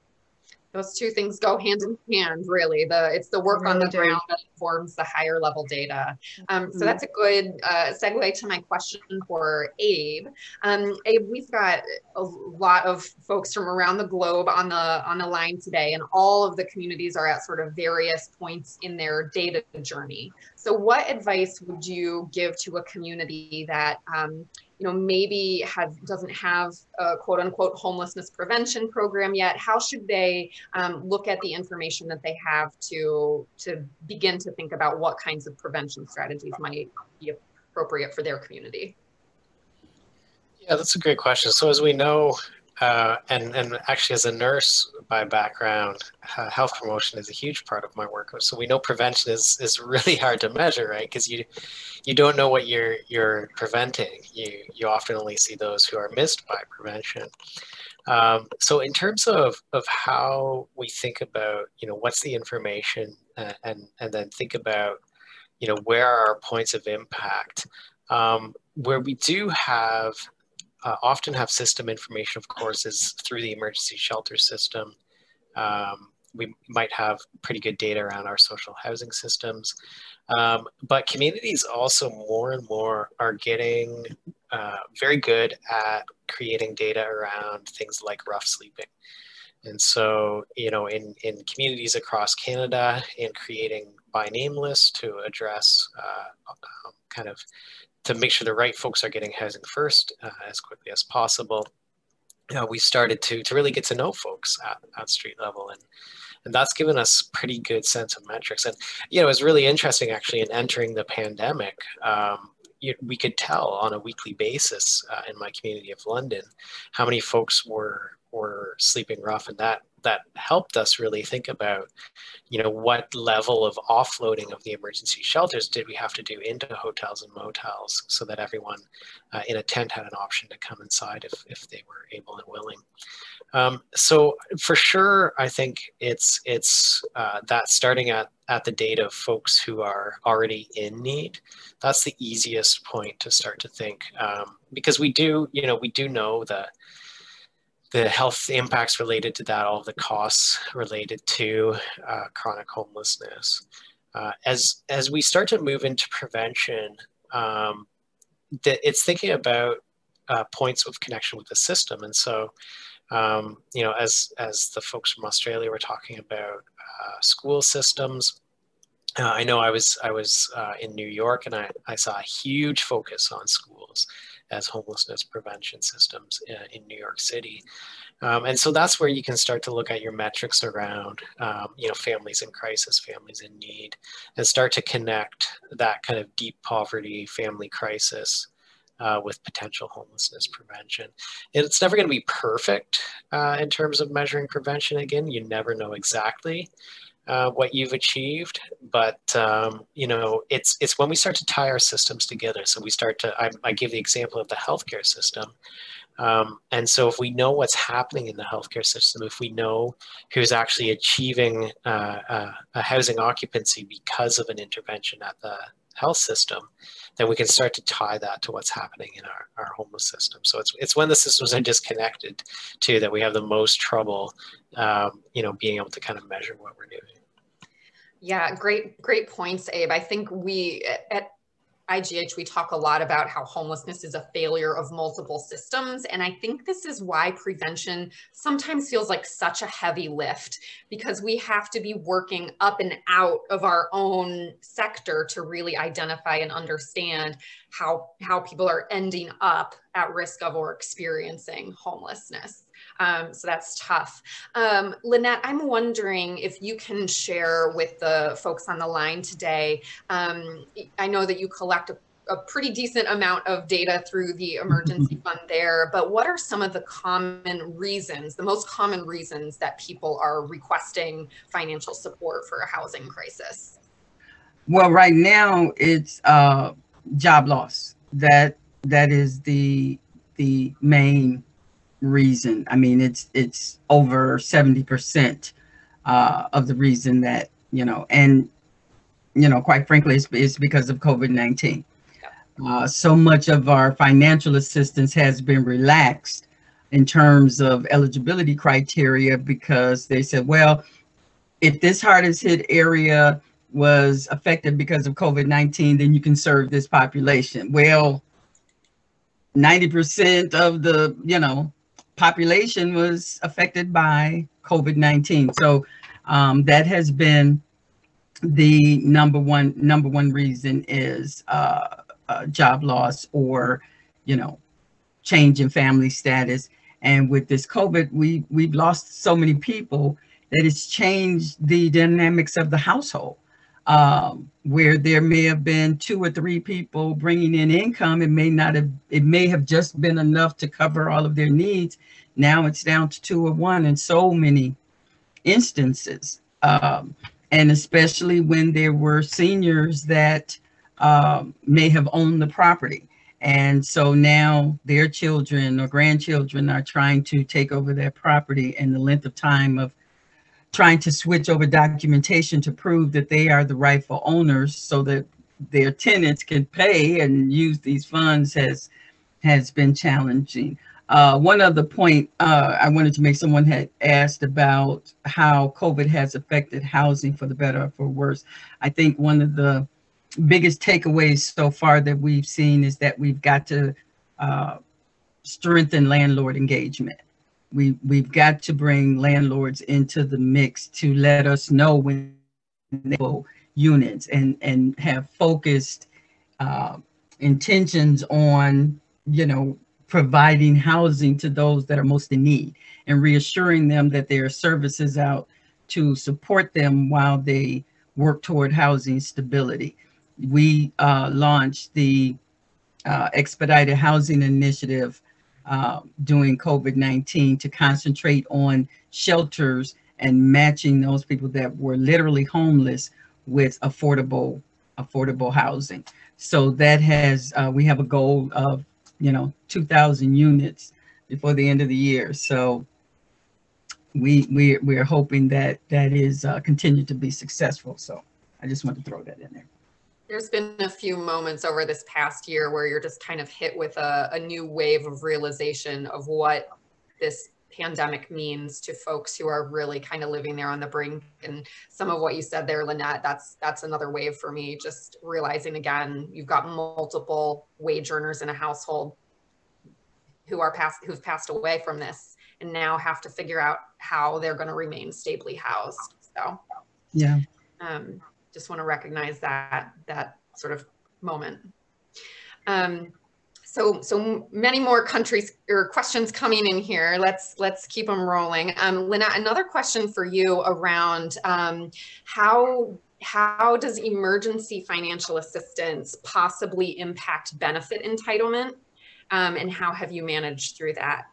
those two things go hand in hand really the it's the work really on the do. ground that informs the higher level data um, so mm-hmm. that's a good uh, segue to my question for abe um, abe we've got a lot of folks from around the globe on the on the line today and all of the communities are at sort of various points in their data journey so what advice would you give to a community that um, you know, maybe has doesn't have a quote unquote homelessness prevention program yet, how should they um, look at the information that they have to to begin to think about what kinds of prevention strategies might be appropriate for their community? Yeah, that's a great question. So as we know, uh, and and actually as a nurse by background, uh, health promotion is a huge part of my work. So we know prevention is is really hard to measure, right? Because you you don't know what you're you're preventing. You you often only see those who are missed by prevention. Um, so in terms of of how we think about you know what's the information uh, and and then think about you know where are our points of impact um, where we do have uh, often have system information, of course, is through the emergency shelter system. Um, we might have pretty good data around our social housing systems. Um, but communities also more and more are getting uh, very good at creating data around things like rough sleeping. And so, you know, in, in communities across Canada, in creating by name lists to address uh, um, kind of to make sure the right folks are getting housing first uh, as quickly as possible. We started to to really get to know folks at, at street level and and that's given us pretty good sense of metrics. And you know, it was really interesting actually in entering the pandemic. Um, you, we could tell on a weekly basis uh, in my community of London how many folks were were sleeping rough, and that that helped us really think about, you know, what level of offloading of the emergency shelters did we have to do into hotels and motels so that everyone uh, in a tent had an option to come inside if, if they were able and willing. Um, so for sure, I think it's it's uh, that starting at at the date of folks who are already in need. That's the easiest point to start to think um, because we do, you know, we do know that the health impacts related to that, all the costs related to uh, chronic homelessness. Uh, as as we start to move into prevention, um, it's thinking about uh, points of connection with the system, and so um, you know, as as the folks from Australia were talking about uh, school systems. Uh, I know I was I was uh, in New York and I, I saw a huge focus on schools as homelessness prevention systems in, in New York City. Um, and so that's where you can start to look at your metrics around, um, you know, families in crisis, families in need, and start to connect that kind of deep poverty, family crisis uh, with potential homelessness prevention. It's never going to be perfect uh, in terms of measuring prevention. Again, you never know exactly uh, what you've achieved, but um, you know it's it's when we start to tie our systems together. So we start to I, I give the example of the healthcare system. Um, and so if we know what's happening in the healthcare system, if we know who's actually achieving uh, uh, a housing occupancy because of an intervention at the health system, then we can start to tie that to what's happening in our, our homeless system. So it's, it's when the systems are disconnected too that we have the most trouble, um, you know, being able to kind of measure what we're doing. Yeah, great, great points, Abe. I think we at IGH, we talk a lot about how homelessness is a failure of multiple systems. And I think this is why prevention sometimes feels like such a heavy lift because we have to be working up and out of our own sector to really identify and understand how, how people are ending up at risk of or experiencing homelessness. Um, so that's tough. Um, Lynette, I'm wondering if you can share with the folks on the line today. Um, I know that you collect a a pretty decent amount of data through the emergency fund there, but what are some of the common reasons, the most common reasons that people are requesting financial support for a housing crisis? Well, right now it's uh, job loss. That that is the the main reason. I mean, it's it's over 70% uh, of the reason that, you know, and, you know, quite frankly, it's, it's because of COVID-19. Uh, so much of our financial assistance has been relaxed in terms of eligibility criteria because they said, well, if this hardest hit area was affected because of COVID-19, then you can serve this population. Well, 90% of the, you know, population was affected by COVID-19. So um, that has been the number one number one reason is uh, uh, job loss or you know change in family status. And with this COVID, we we've lost so many people that it's changed the dynamics of the household. Um, where there may have been two or three people bringing in income, it may not have, it may have just been enough to cover all of their needs. Now it's down to two or one in so many instances. Um, and especially when there were seniors that um, may have owned the property. And so now their children or grandchildren are trying to take over their property and the length of time of trying to switch over documentation to prove that they are the rightful owners so that their tenants can pay and use these funds has has been challenging. Uh, one other point uh, I wanted to make, someone had asked about how COVID has affected housing for the better or for worse. I think one of the biggest takeaways so far that we've seen is that we've got to uh, strengthen landlord engagement. We, we've got to bring landlords into the mix to let us know when they units and, and have focused uh, intentions on, you know, providing housing to those that are most in need and reassuring them that there are services out to support them while they work toward housing stability. We uh, launched the uh, Expedited Housing Initiative uh, during COVID-19 to concentrate on shelters and matching those people that were literally homeless with affordable affordable housing. So that has, uh, we have a goal of you know, 2,000 units before the end of the year. So we we we are hoping that that is uh, continued to be successful. So I just want to throw that in there. There's been a few moments over this past year where you're just kind of hit with a, a new wave of realization of what this pandemic means to folks who are really kind of living there on the brink. And some of what you said there lynette that's that's another wave for me just realizing again you've got multiple wage earners in a household who are past who've passed away from this and now have to figure out how they're going to remain stably housed so. Yeah. Um, just want to recognize that that sort of moment um, so so many more countries or questions coming in here. Let's let's keep them rolling. Um, Lynette, another question for you around um, how how does emergency financial assistance possibly impact benefit entitlement, um, and how have you managed through that?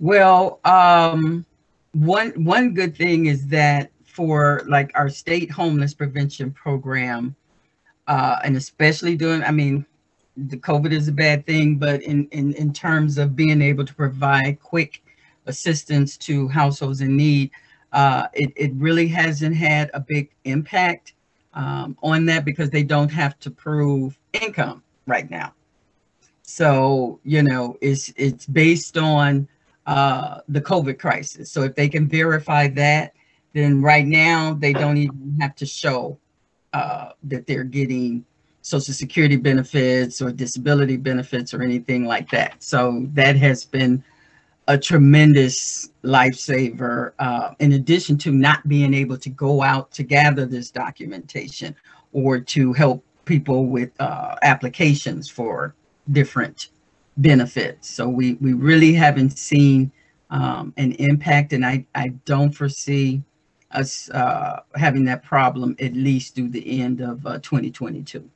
Well, um, one one good thing is that for like our state homeless prevention program, uh, and especially doing, I mean, the COVID is a bad thing, but in, in, in terms of being able to provide quick assistance to households in need, uh, it, it really hasn't had a big impact um, on that because they don't have to prove income right now. So, you know, it's, it's based on uh, the COVID crisis. So if they can verify that, then right now they don't even have to show uh, that they're getting social security benefits or disability benefits or anything like that. So that has been a tremendous lifesaver uh, in addition to not being able to go out to gather this documentation or to help people with uh, applications for different benefits. So we, we really haven't seen um, an impact and I, I don't foresee us uh, having that problem at least through the end of uh, 2022.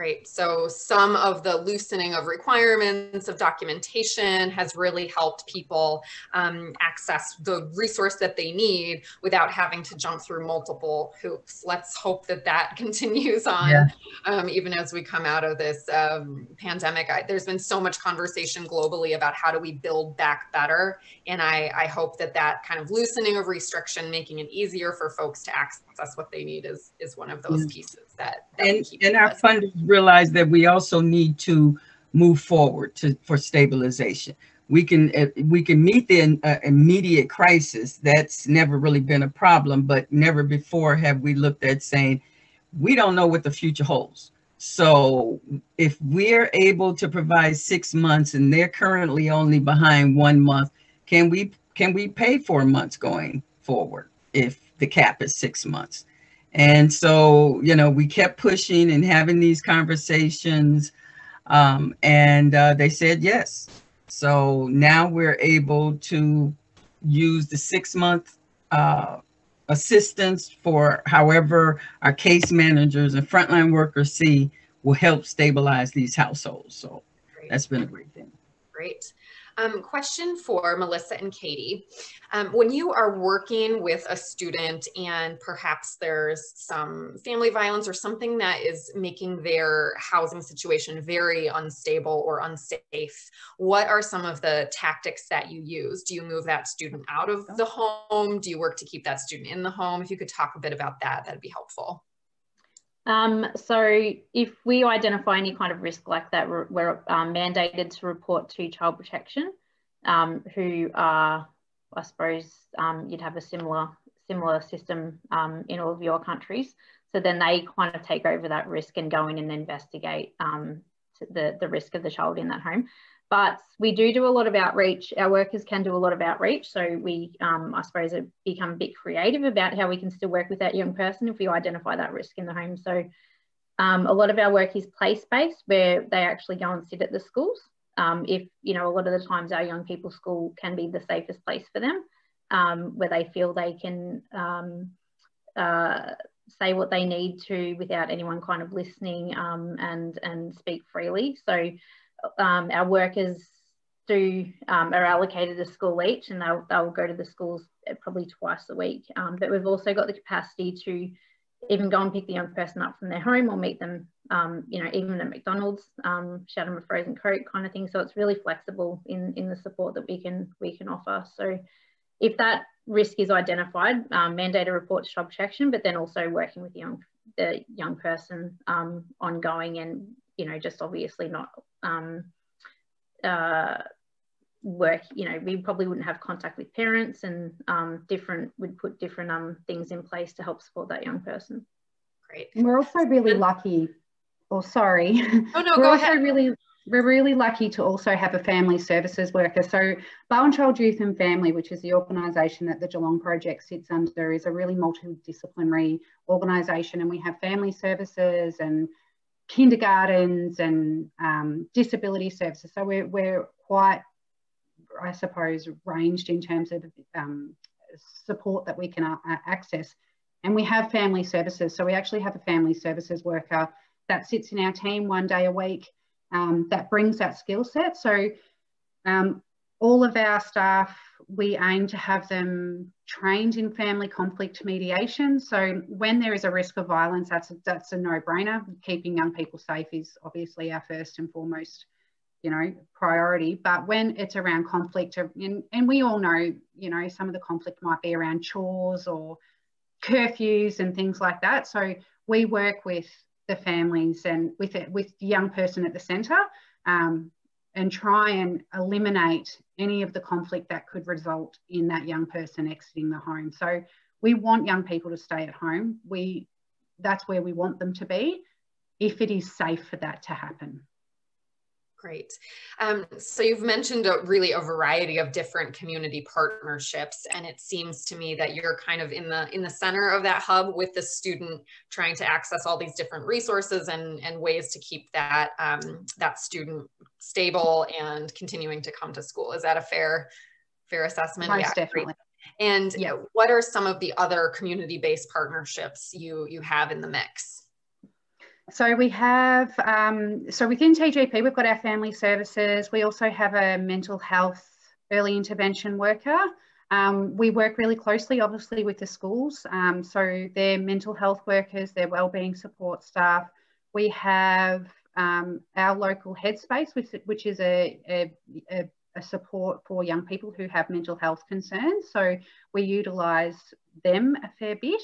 Great. So some of the loosening of requirements of documentation has really helped people um, access the resource that they need without having to jump through multiple hoops. Let's hope that that continues on yeah. um, even as we come out of this um, pandemic. I, there's been so much conversation globally about how do we build back better. And I, I hope that that kind of loosening of restriction, making it easier for folks to access what they need is, is one of those yeah. pieces that, that and, and our funders realize that we also need to move forward to for stabilization. We can uh, we can meet the uh, immediate crisis. That's never really been a problem but never before have we looked at saying we don't know what the future holds. So if we're able to provide six months and they're currently only behind one month can we can we pay four months going forward if the cap is six months and so, you know, we kept pushing and having these conversations. Um, and uh, they said yes. So now we're able to use the six month uh, assistance for however our case managers and frontline workers see will help stabilize these households. So great. that's been a great thing. Great. Um, question for Melissa and Katie. Um, when you are working with a student and perhaps there's some family violence or something that is making their housing situation very unstable or unsafe, what are some of the tactics that you use? Do you move that student out of the home? Do you work to keep that student in the home? If you could talk a bit about that, that'd be helpful. Um, so if we identify any kind of risk like that, we're um, mandated to report to child protection, um, who are, I suppose, um, you'd have a similar similar system um, in all of your countries. So then they kind of take over that risk and go in and investigate um, the, the risk of the child in that home. But we do do a lot of outreach. Our workers can do a lot of outreach. So we, um, I suppose, have become a bit creative about how we can still work with that young person if we identify that risk in the home. So um, a lot of our work is place-based where they actually go and sit at the schools. Um, if, you know, a lot of the times our young people's school can be the safest place for them um, where they feel they can um, uh, say what they need to without anyone kind of listening um, and, and speak freely. So um, our workers do um, are allocated a school each and they'll, they'll go to the schools probably twice a week. Um, but we've also got the capacity to even go and pick the young person up from their home or meet them, um, you know, even at McDonald's, um, shout them a frozen Coke kind of thing. So it's really flexible in, in the support that we can, we can offer. So if that risk is identified, um, mandate a report to child protection, but then also working with the young, the young person ongoing and, you know, just obviously not um, uh, work, you know, we probably wouldn't have contact with parents and um, different, would put different um, things in place to help support that young person. Great. And we're also really lucky, or oh, sorry. Oh no, we're go also ahead. really we're really lucky to also have a family services worker. So Barwon Child Youth and Family, which is the organisation that the Geelong project sits under, is a really multidisciplinary organisation and we have family services and kindergartens and um, disability services. So we're, we're quite, I suppose, ranged in terms of um, support that we can uh, access. And we have family services. So we actually have a family services worker that sits in our team one day a week um, that brings that skill set. So um, all of our staff, we aim to have them trained in family conflict mediation. So when there is a risk of violence, that's a, that's a no-brainer. Keeping young people safe is obviously our first and foremost, you know, priority. But when it's around conflict, and, and we all know, you know, some of the conflict might be around chores or curfews and things like that. So we work with the families and with it, with the young person at the centre um, and try and eliminate any of the conflict that could result in that young person exiting the home. So we want young people to stay at home. We that's where we want them to be if it is safe for that to happen. Great. Um, so you've mentioned a, really a variety of different community partnerships, and it seems to me that you're kind of in the in the center of that hub with the student trying to access all these different resources and, and ways to keep that um, that student stable and continuing to come to school. Is that a fair fair assessment? Most yeah, definitely. And yeah. what are some of the other community-based partnerships you you have in the mix? So we have, um, so within TGP, we've got our family services. We also have a mental health early intervention worker. Um, we work really closely, obviously, with the schools. Um, so they're mental health workers, they're wellbeing support staff. We have um, our local headspace, which, which is a, a, a, a support for young people who have mental health concerns. So we utilise them a fair bit.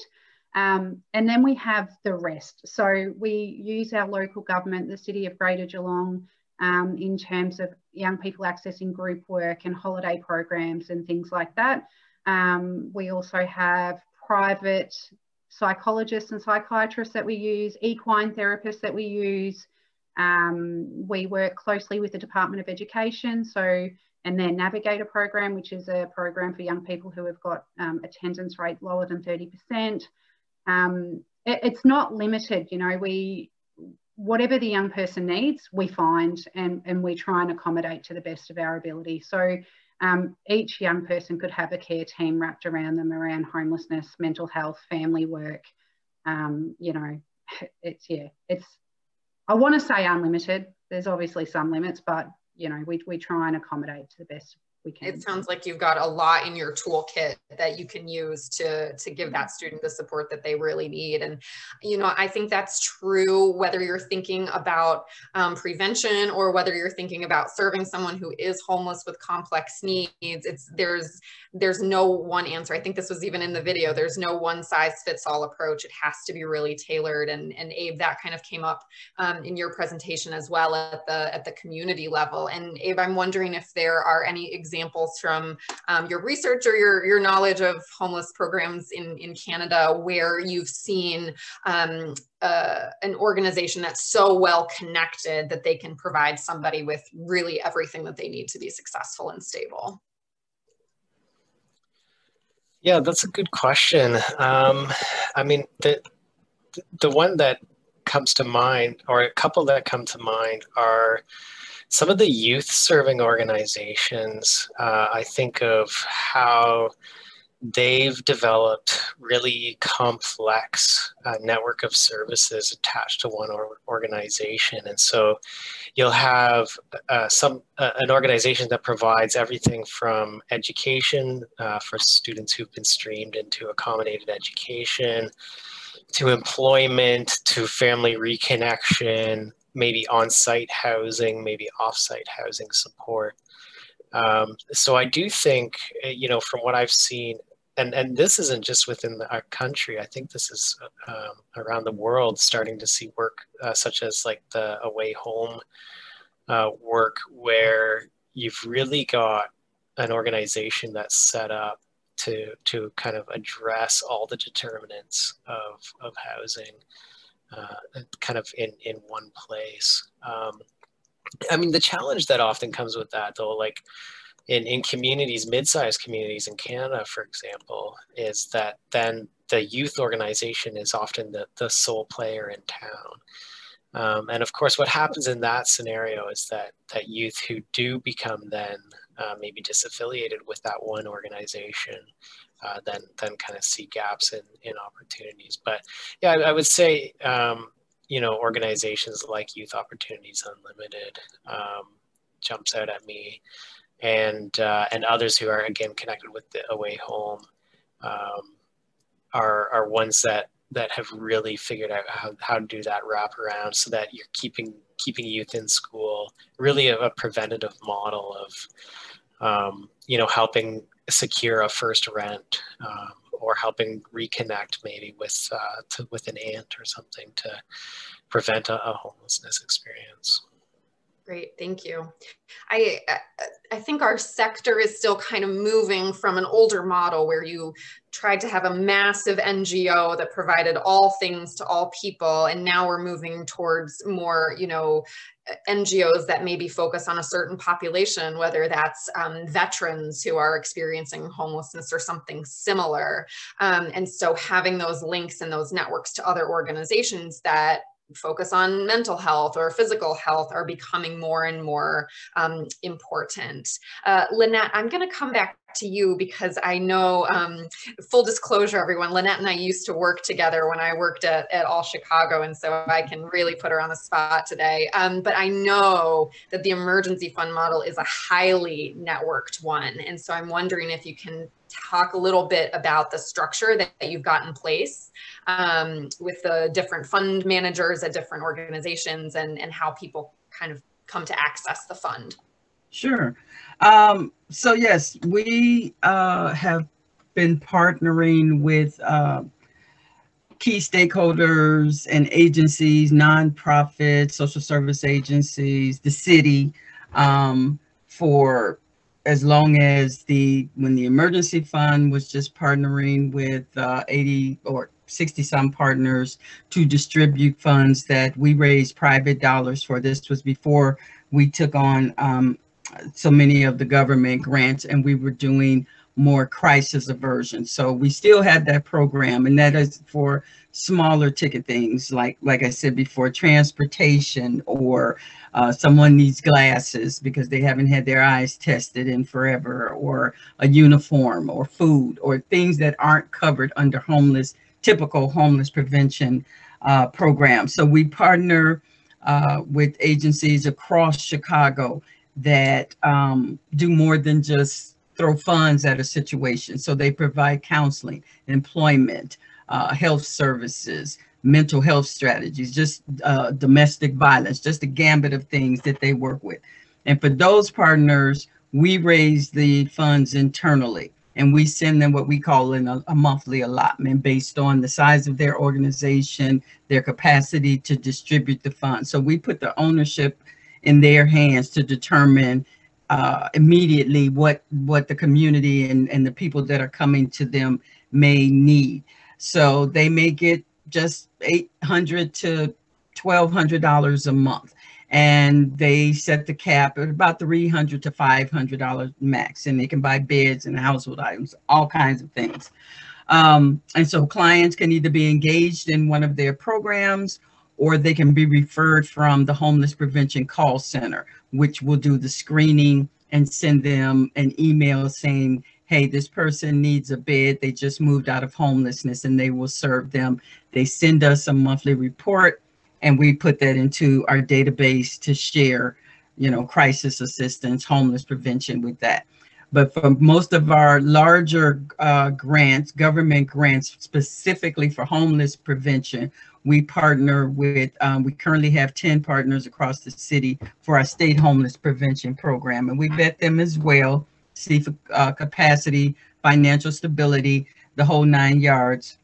Um, and then we have the rest. So we use our local government, the City of Greater Geelong, um, in terms of young people accessing group work and holiday programs and things like that. Um, we also have private psychologists and psychiatrists that we use, equine therapists that we use. Um, we work closely with the Department of Education, so and their Navigator program, which is a program for young people who have got um, attendance rate lower than 30% um, it, it's not limited. You know, we whatever the young person needs, we find and, and we try and accommodate to the best of our ability. So um, each young person could have a care team wrapped around them around homelessness, mental health, family work. Um, you know, it's yeah, it's I want to say unlimited. There's obviously some limits, but you know, we, we try and accommodate to the best we can. It sounds like you've got a lot in your toolkit that you can use to to give that student the support that they really need. And you know, I think that's true whether you're thinking about um, prevention or whether you're thinking about serving someone who is homeless with complex needs. It's there's there's no one answer. I think this was even in the video. There's no one size fits all approach. It has to be really tailored. And and Abe, that kind of came up um, in your presentation as well at the at the community level. And Abe, I'm wondering if there are any examples from um, your research or your your knowledge of homeless programs in in Canada where you've seen um, uh, an organization that's so well connected that they can provide somebody with really everything that they need to be successful and stable. Yeah, that's a good question. Um, I mean, the the one that comes to mind, or a couple that come to mind, are some of the youth serving organizations. Uh, I think of how they've developed really complex uh, network of services attached to one or organization and so you'll have uh, some uh, an organization that provides everything from education uh, for students who've been streamed into accommodated education to employment to family reconnection maybe on-site housing maybe off-site housing support um, so I do think, eh, you know, from what I've seen, and and this isn't just within our country. I think this is um, around the world starting to see work uh, such as like the A Way Home uh, work, where you've really got an organization that's set up to to kind of address all the determinants of of housing, uh, kind of in in one place. Um, I mean, the challenge that often comes with that, though, like in, in communities, mid-sized communities in Canada, for example, is that then the youth organization is often the, the sole player in town. Um, and of course, what happens in that scenario is that, that youth who do become then uh, maybe disaffiliated with that one organization, uh, then then kind of see gaps in, in opportunities. But yeah, I, I would say, um, you know, organizations like Youth Opportunities Unlimited um, jumps out at me and uh, and others who are again connected with the A Way Home um, are are ones that that have really figured out how, how to do that wrap around so that you're keeping keeping youth in school really a, a preventative model of um, you know helping secure a first rent um, or helping reconnect maybe with uh, to, with an aunt or something to prevent a, a homelessness experience Great, thank you. I I think our sector is still kind of moving from an older model where you tried to have a massive NGO that provided all things to all people, and now we're moving towards more, you know, NGOs that maybe focus on a certain population, whether that's um, veterans who are experiencing homelessness or something similar. Um, and so having those links and those networks to other organizations that focus on mental health or physical health are becoming more and more um, important. Uh, Lynette, I'm going to come back to you because I know, um, full disclosure, everyone, Lynette and I used to work together when I worked at, at All Chicago, and so I can really put her on the spot today. Um, but I know that the emergency fund model is a highly networked one, and so I'm wondering if you can talk a little bit about the structure that, that you've got in place um, with the different fund managers at different organizations and, and how people kind of come to access the fund. Sure. Um, so yes, we uh, have been partnering with uh, key stakeholders and agencies, nonprofits, social service agencies, the city, um, for as long as the when the emergency fund was just partnering with uh, 80 or 60 some partners to distribute funds that we raised private dollars for. This was before we took on um, so many of the government grants and we were doing more crisis aversion. So we still had that program and that is for smaller ticket things like like I said before, transportation or uh, someone needs glasses because they haven't had their eyes tested in forever or a uniform or food or things that aren't covered under homeless, typical homeless prevention uh, programs. So we partner uh, with agencies across Chicago that um, do more than just throw funds at a situation. So they provide counseling, employment, uh, health services, mental health strategies, just uh, domestic violence, just a gambit of things that they work with. And for those partners, we raise the funds internally and we send them what we call in a, a, monthly allotment based on the size of their organization, their capacity to distribute the funds. So we put the ownership in their hands to determine uh, immediately what what the community and, and the people that are coming to them may need. So they may get just 800 to $1,200 a month. And they set the cap at about 300 to 500 dollars max. And they can buy beds and household items all kinds of things. Um, and so clients can either be engaged in one of their programs or they can be referred from the homeless prevention call center which will do the screening and send them an email saying hey this person needs a bed they just moved out of homelessness and they will serve them they send us a monthly report and we put that into our database to share, you know, crisis assistance, homeless prevention with that. But for most of our larger uh, grants, government grants specifically for homeless prevention, we partner with, um, we currently have 10 partners across the city for our state homeless prevention program. And we vet them as well, see for uh, capacity, financial stability, the whole nine yards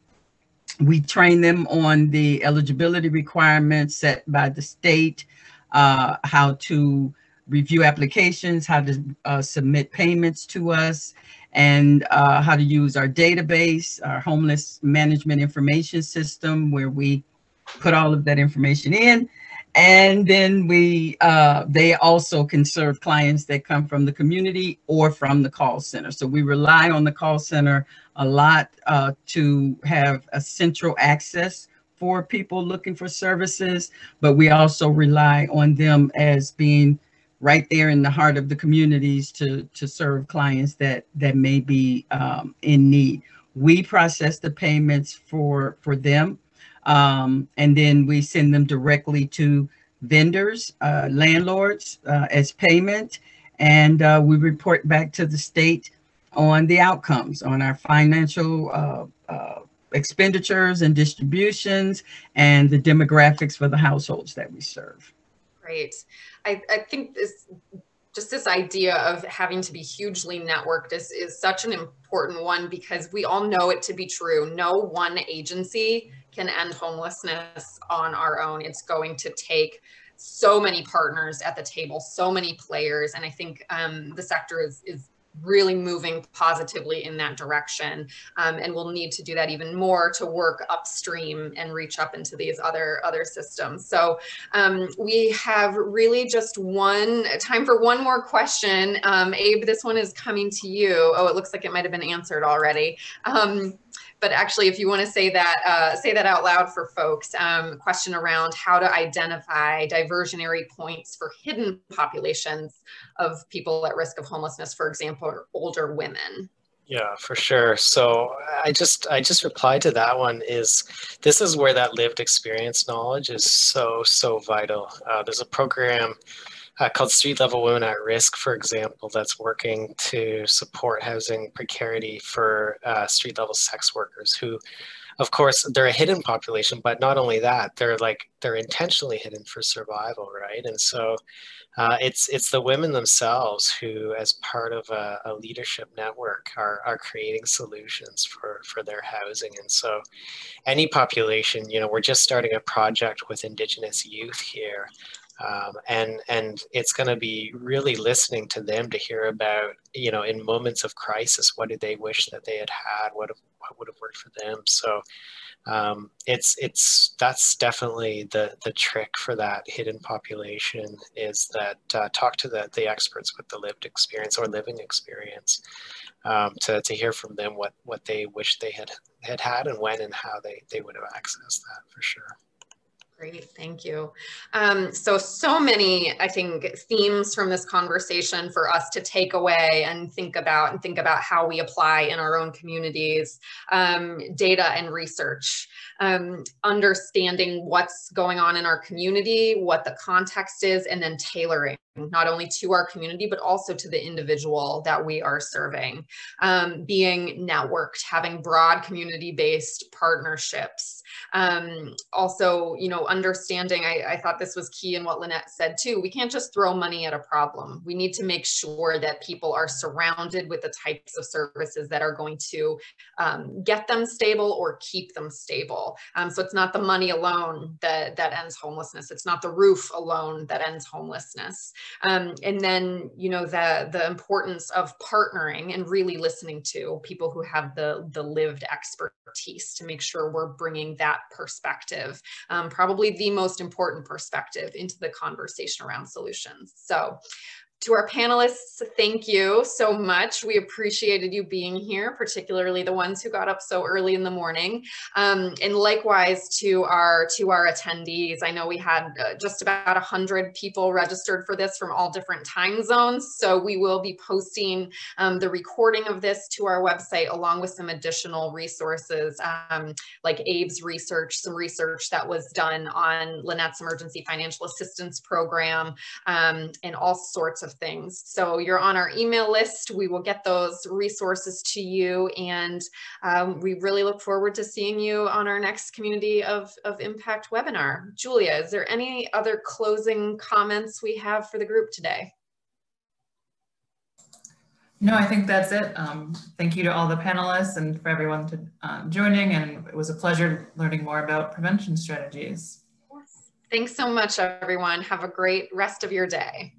we train them on the eligibility requirements set by the state, uh, how to review applications, how to uh, submit payments to us, and uh, how to use our database, our homeless management information system, where we put all of that information in. And then we, uh, they also can serve clients that come from the community or from the call center. So we rely on the call center a lot uh, to have a central access for people looking for services, but we also rely on them as being right there in the heart of the communities to, to serve clients that, that may be um, in need. We process the payments for, for them, um, and then we send them directly to vendors, uh, landlords uh, as payment, and uh, we report back to the state on the outcomes, on our financial uh, uh, expenditures and distributions, and the demographics for the households that we serve. Great. I, I think this just this idea of having to be hugely networked is, is such an important one because we all know it to be true. No one agency can end homelessness on our own. It's going to take so many partners at the table, so many players. And I think um, the sector is, is really moving positively in that direction. Um, and we'll need to do that even more to work upstream and reach up into these other, other systems. So um, we have really just one time for one more question. Um, Abe, this one is coming to you. Oh, it looks like it might have been answered already. But actually, if you want to say that, uh, say that out loud for folks, um, question around how to identify diversionary points for hidden populations of people at risk of homelessness, for example, older women. Yeah, for sure. So I just I just replied to that one is this is where that lived experience knowledge is so so vital. Uh, there's a program uh, called Street Level Women at Risk, for example, that's working to support housing precarity for uh, street level sex workers who, of course, they're a hidden population, but not only that, they're like, they're intentionally hidden for survival, right? And so uh, it's, it's the women themselves who, as part of a, a leadership network, are, are creating solutions for, for their housing. And so any population, you know, we're just starting a project with Indigenous youth here um, and and it's going to be really listening to them to hear about you know in moments of crisis what did they wish that they had had? What what would have worked for them? So um, it's it's that's definitely the the trick for that hidden population is that uh, talk to the the experts with the lived experience or living experience um, to, to hear from them what what they wish they had had had and when and how they they would have accessed that for sure Great, thank you. Um, so, so many, I think, themes from this conversation for us to take away and think about and think about how we apply in our own communities, um, data and research, um, understanding what's going on in our community, what the context is, and then tailoring not only to our community, but also to the individual that we are serving. Um, being networked, having broad community-based partnerships. Um, also, you know, understanding, I, I thought this was key in what Lynette said too, we can't just throw money at a problem. We need to make sure that people are surrounded with the types of services that are going to um, get them stable or keep them stable. Um, so it's not the money alone that, that ends homelessness. It's not the roof alone that ends homelessness. Um, and then, you know, the, the importance of partnering and really listening to people who have the, the lived expertise to make sure we're bringing that perspective, um, probably the most important perspective into the conversation around solutions. So to our panelists, thank you so much. We appreciated you being here, particularly the ones who got up so early in the morning. Um, and likewise to our to our attendees. I know we had uh, just about 100 people registered for this from all different time zones. So we will be posting um, the recording of this to our website along with some additional resources um, like Abe's research, some research that was done on Lynette's emergency financial assistance program um, and all sorts of things. So you're on our email list. We will get those resources to you. And um, we really look forward to seeing you on our next Community of, of Impact webinar. Julia, is there any other closing comments we have for the group today? No, I think that's it. Um, thank you to all the panelists and for everyone to, uh, joining. And it was a pleasure learning more about prevention strategies. Thanks so much, everyone. Have a great rest of your day.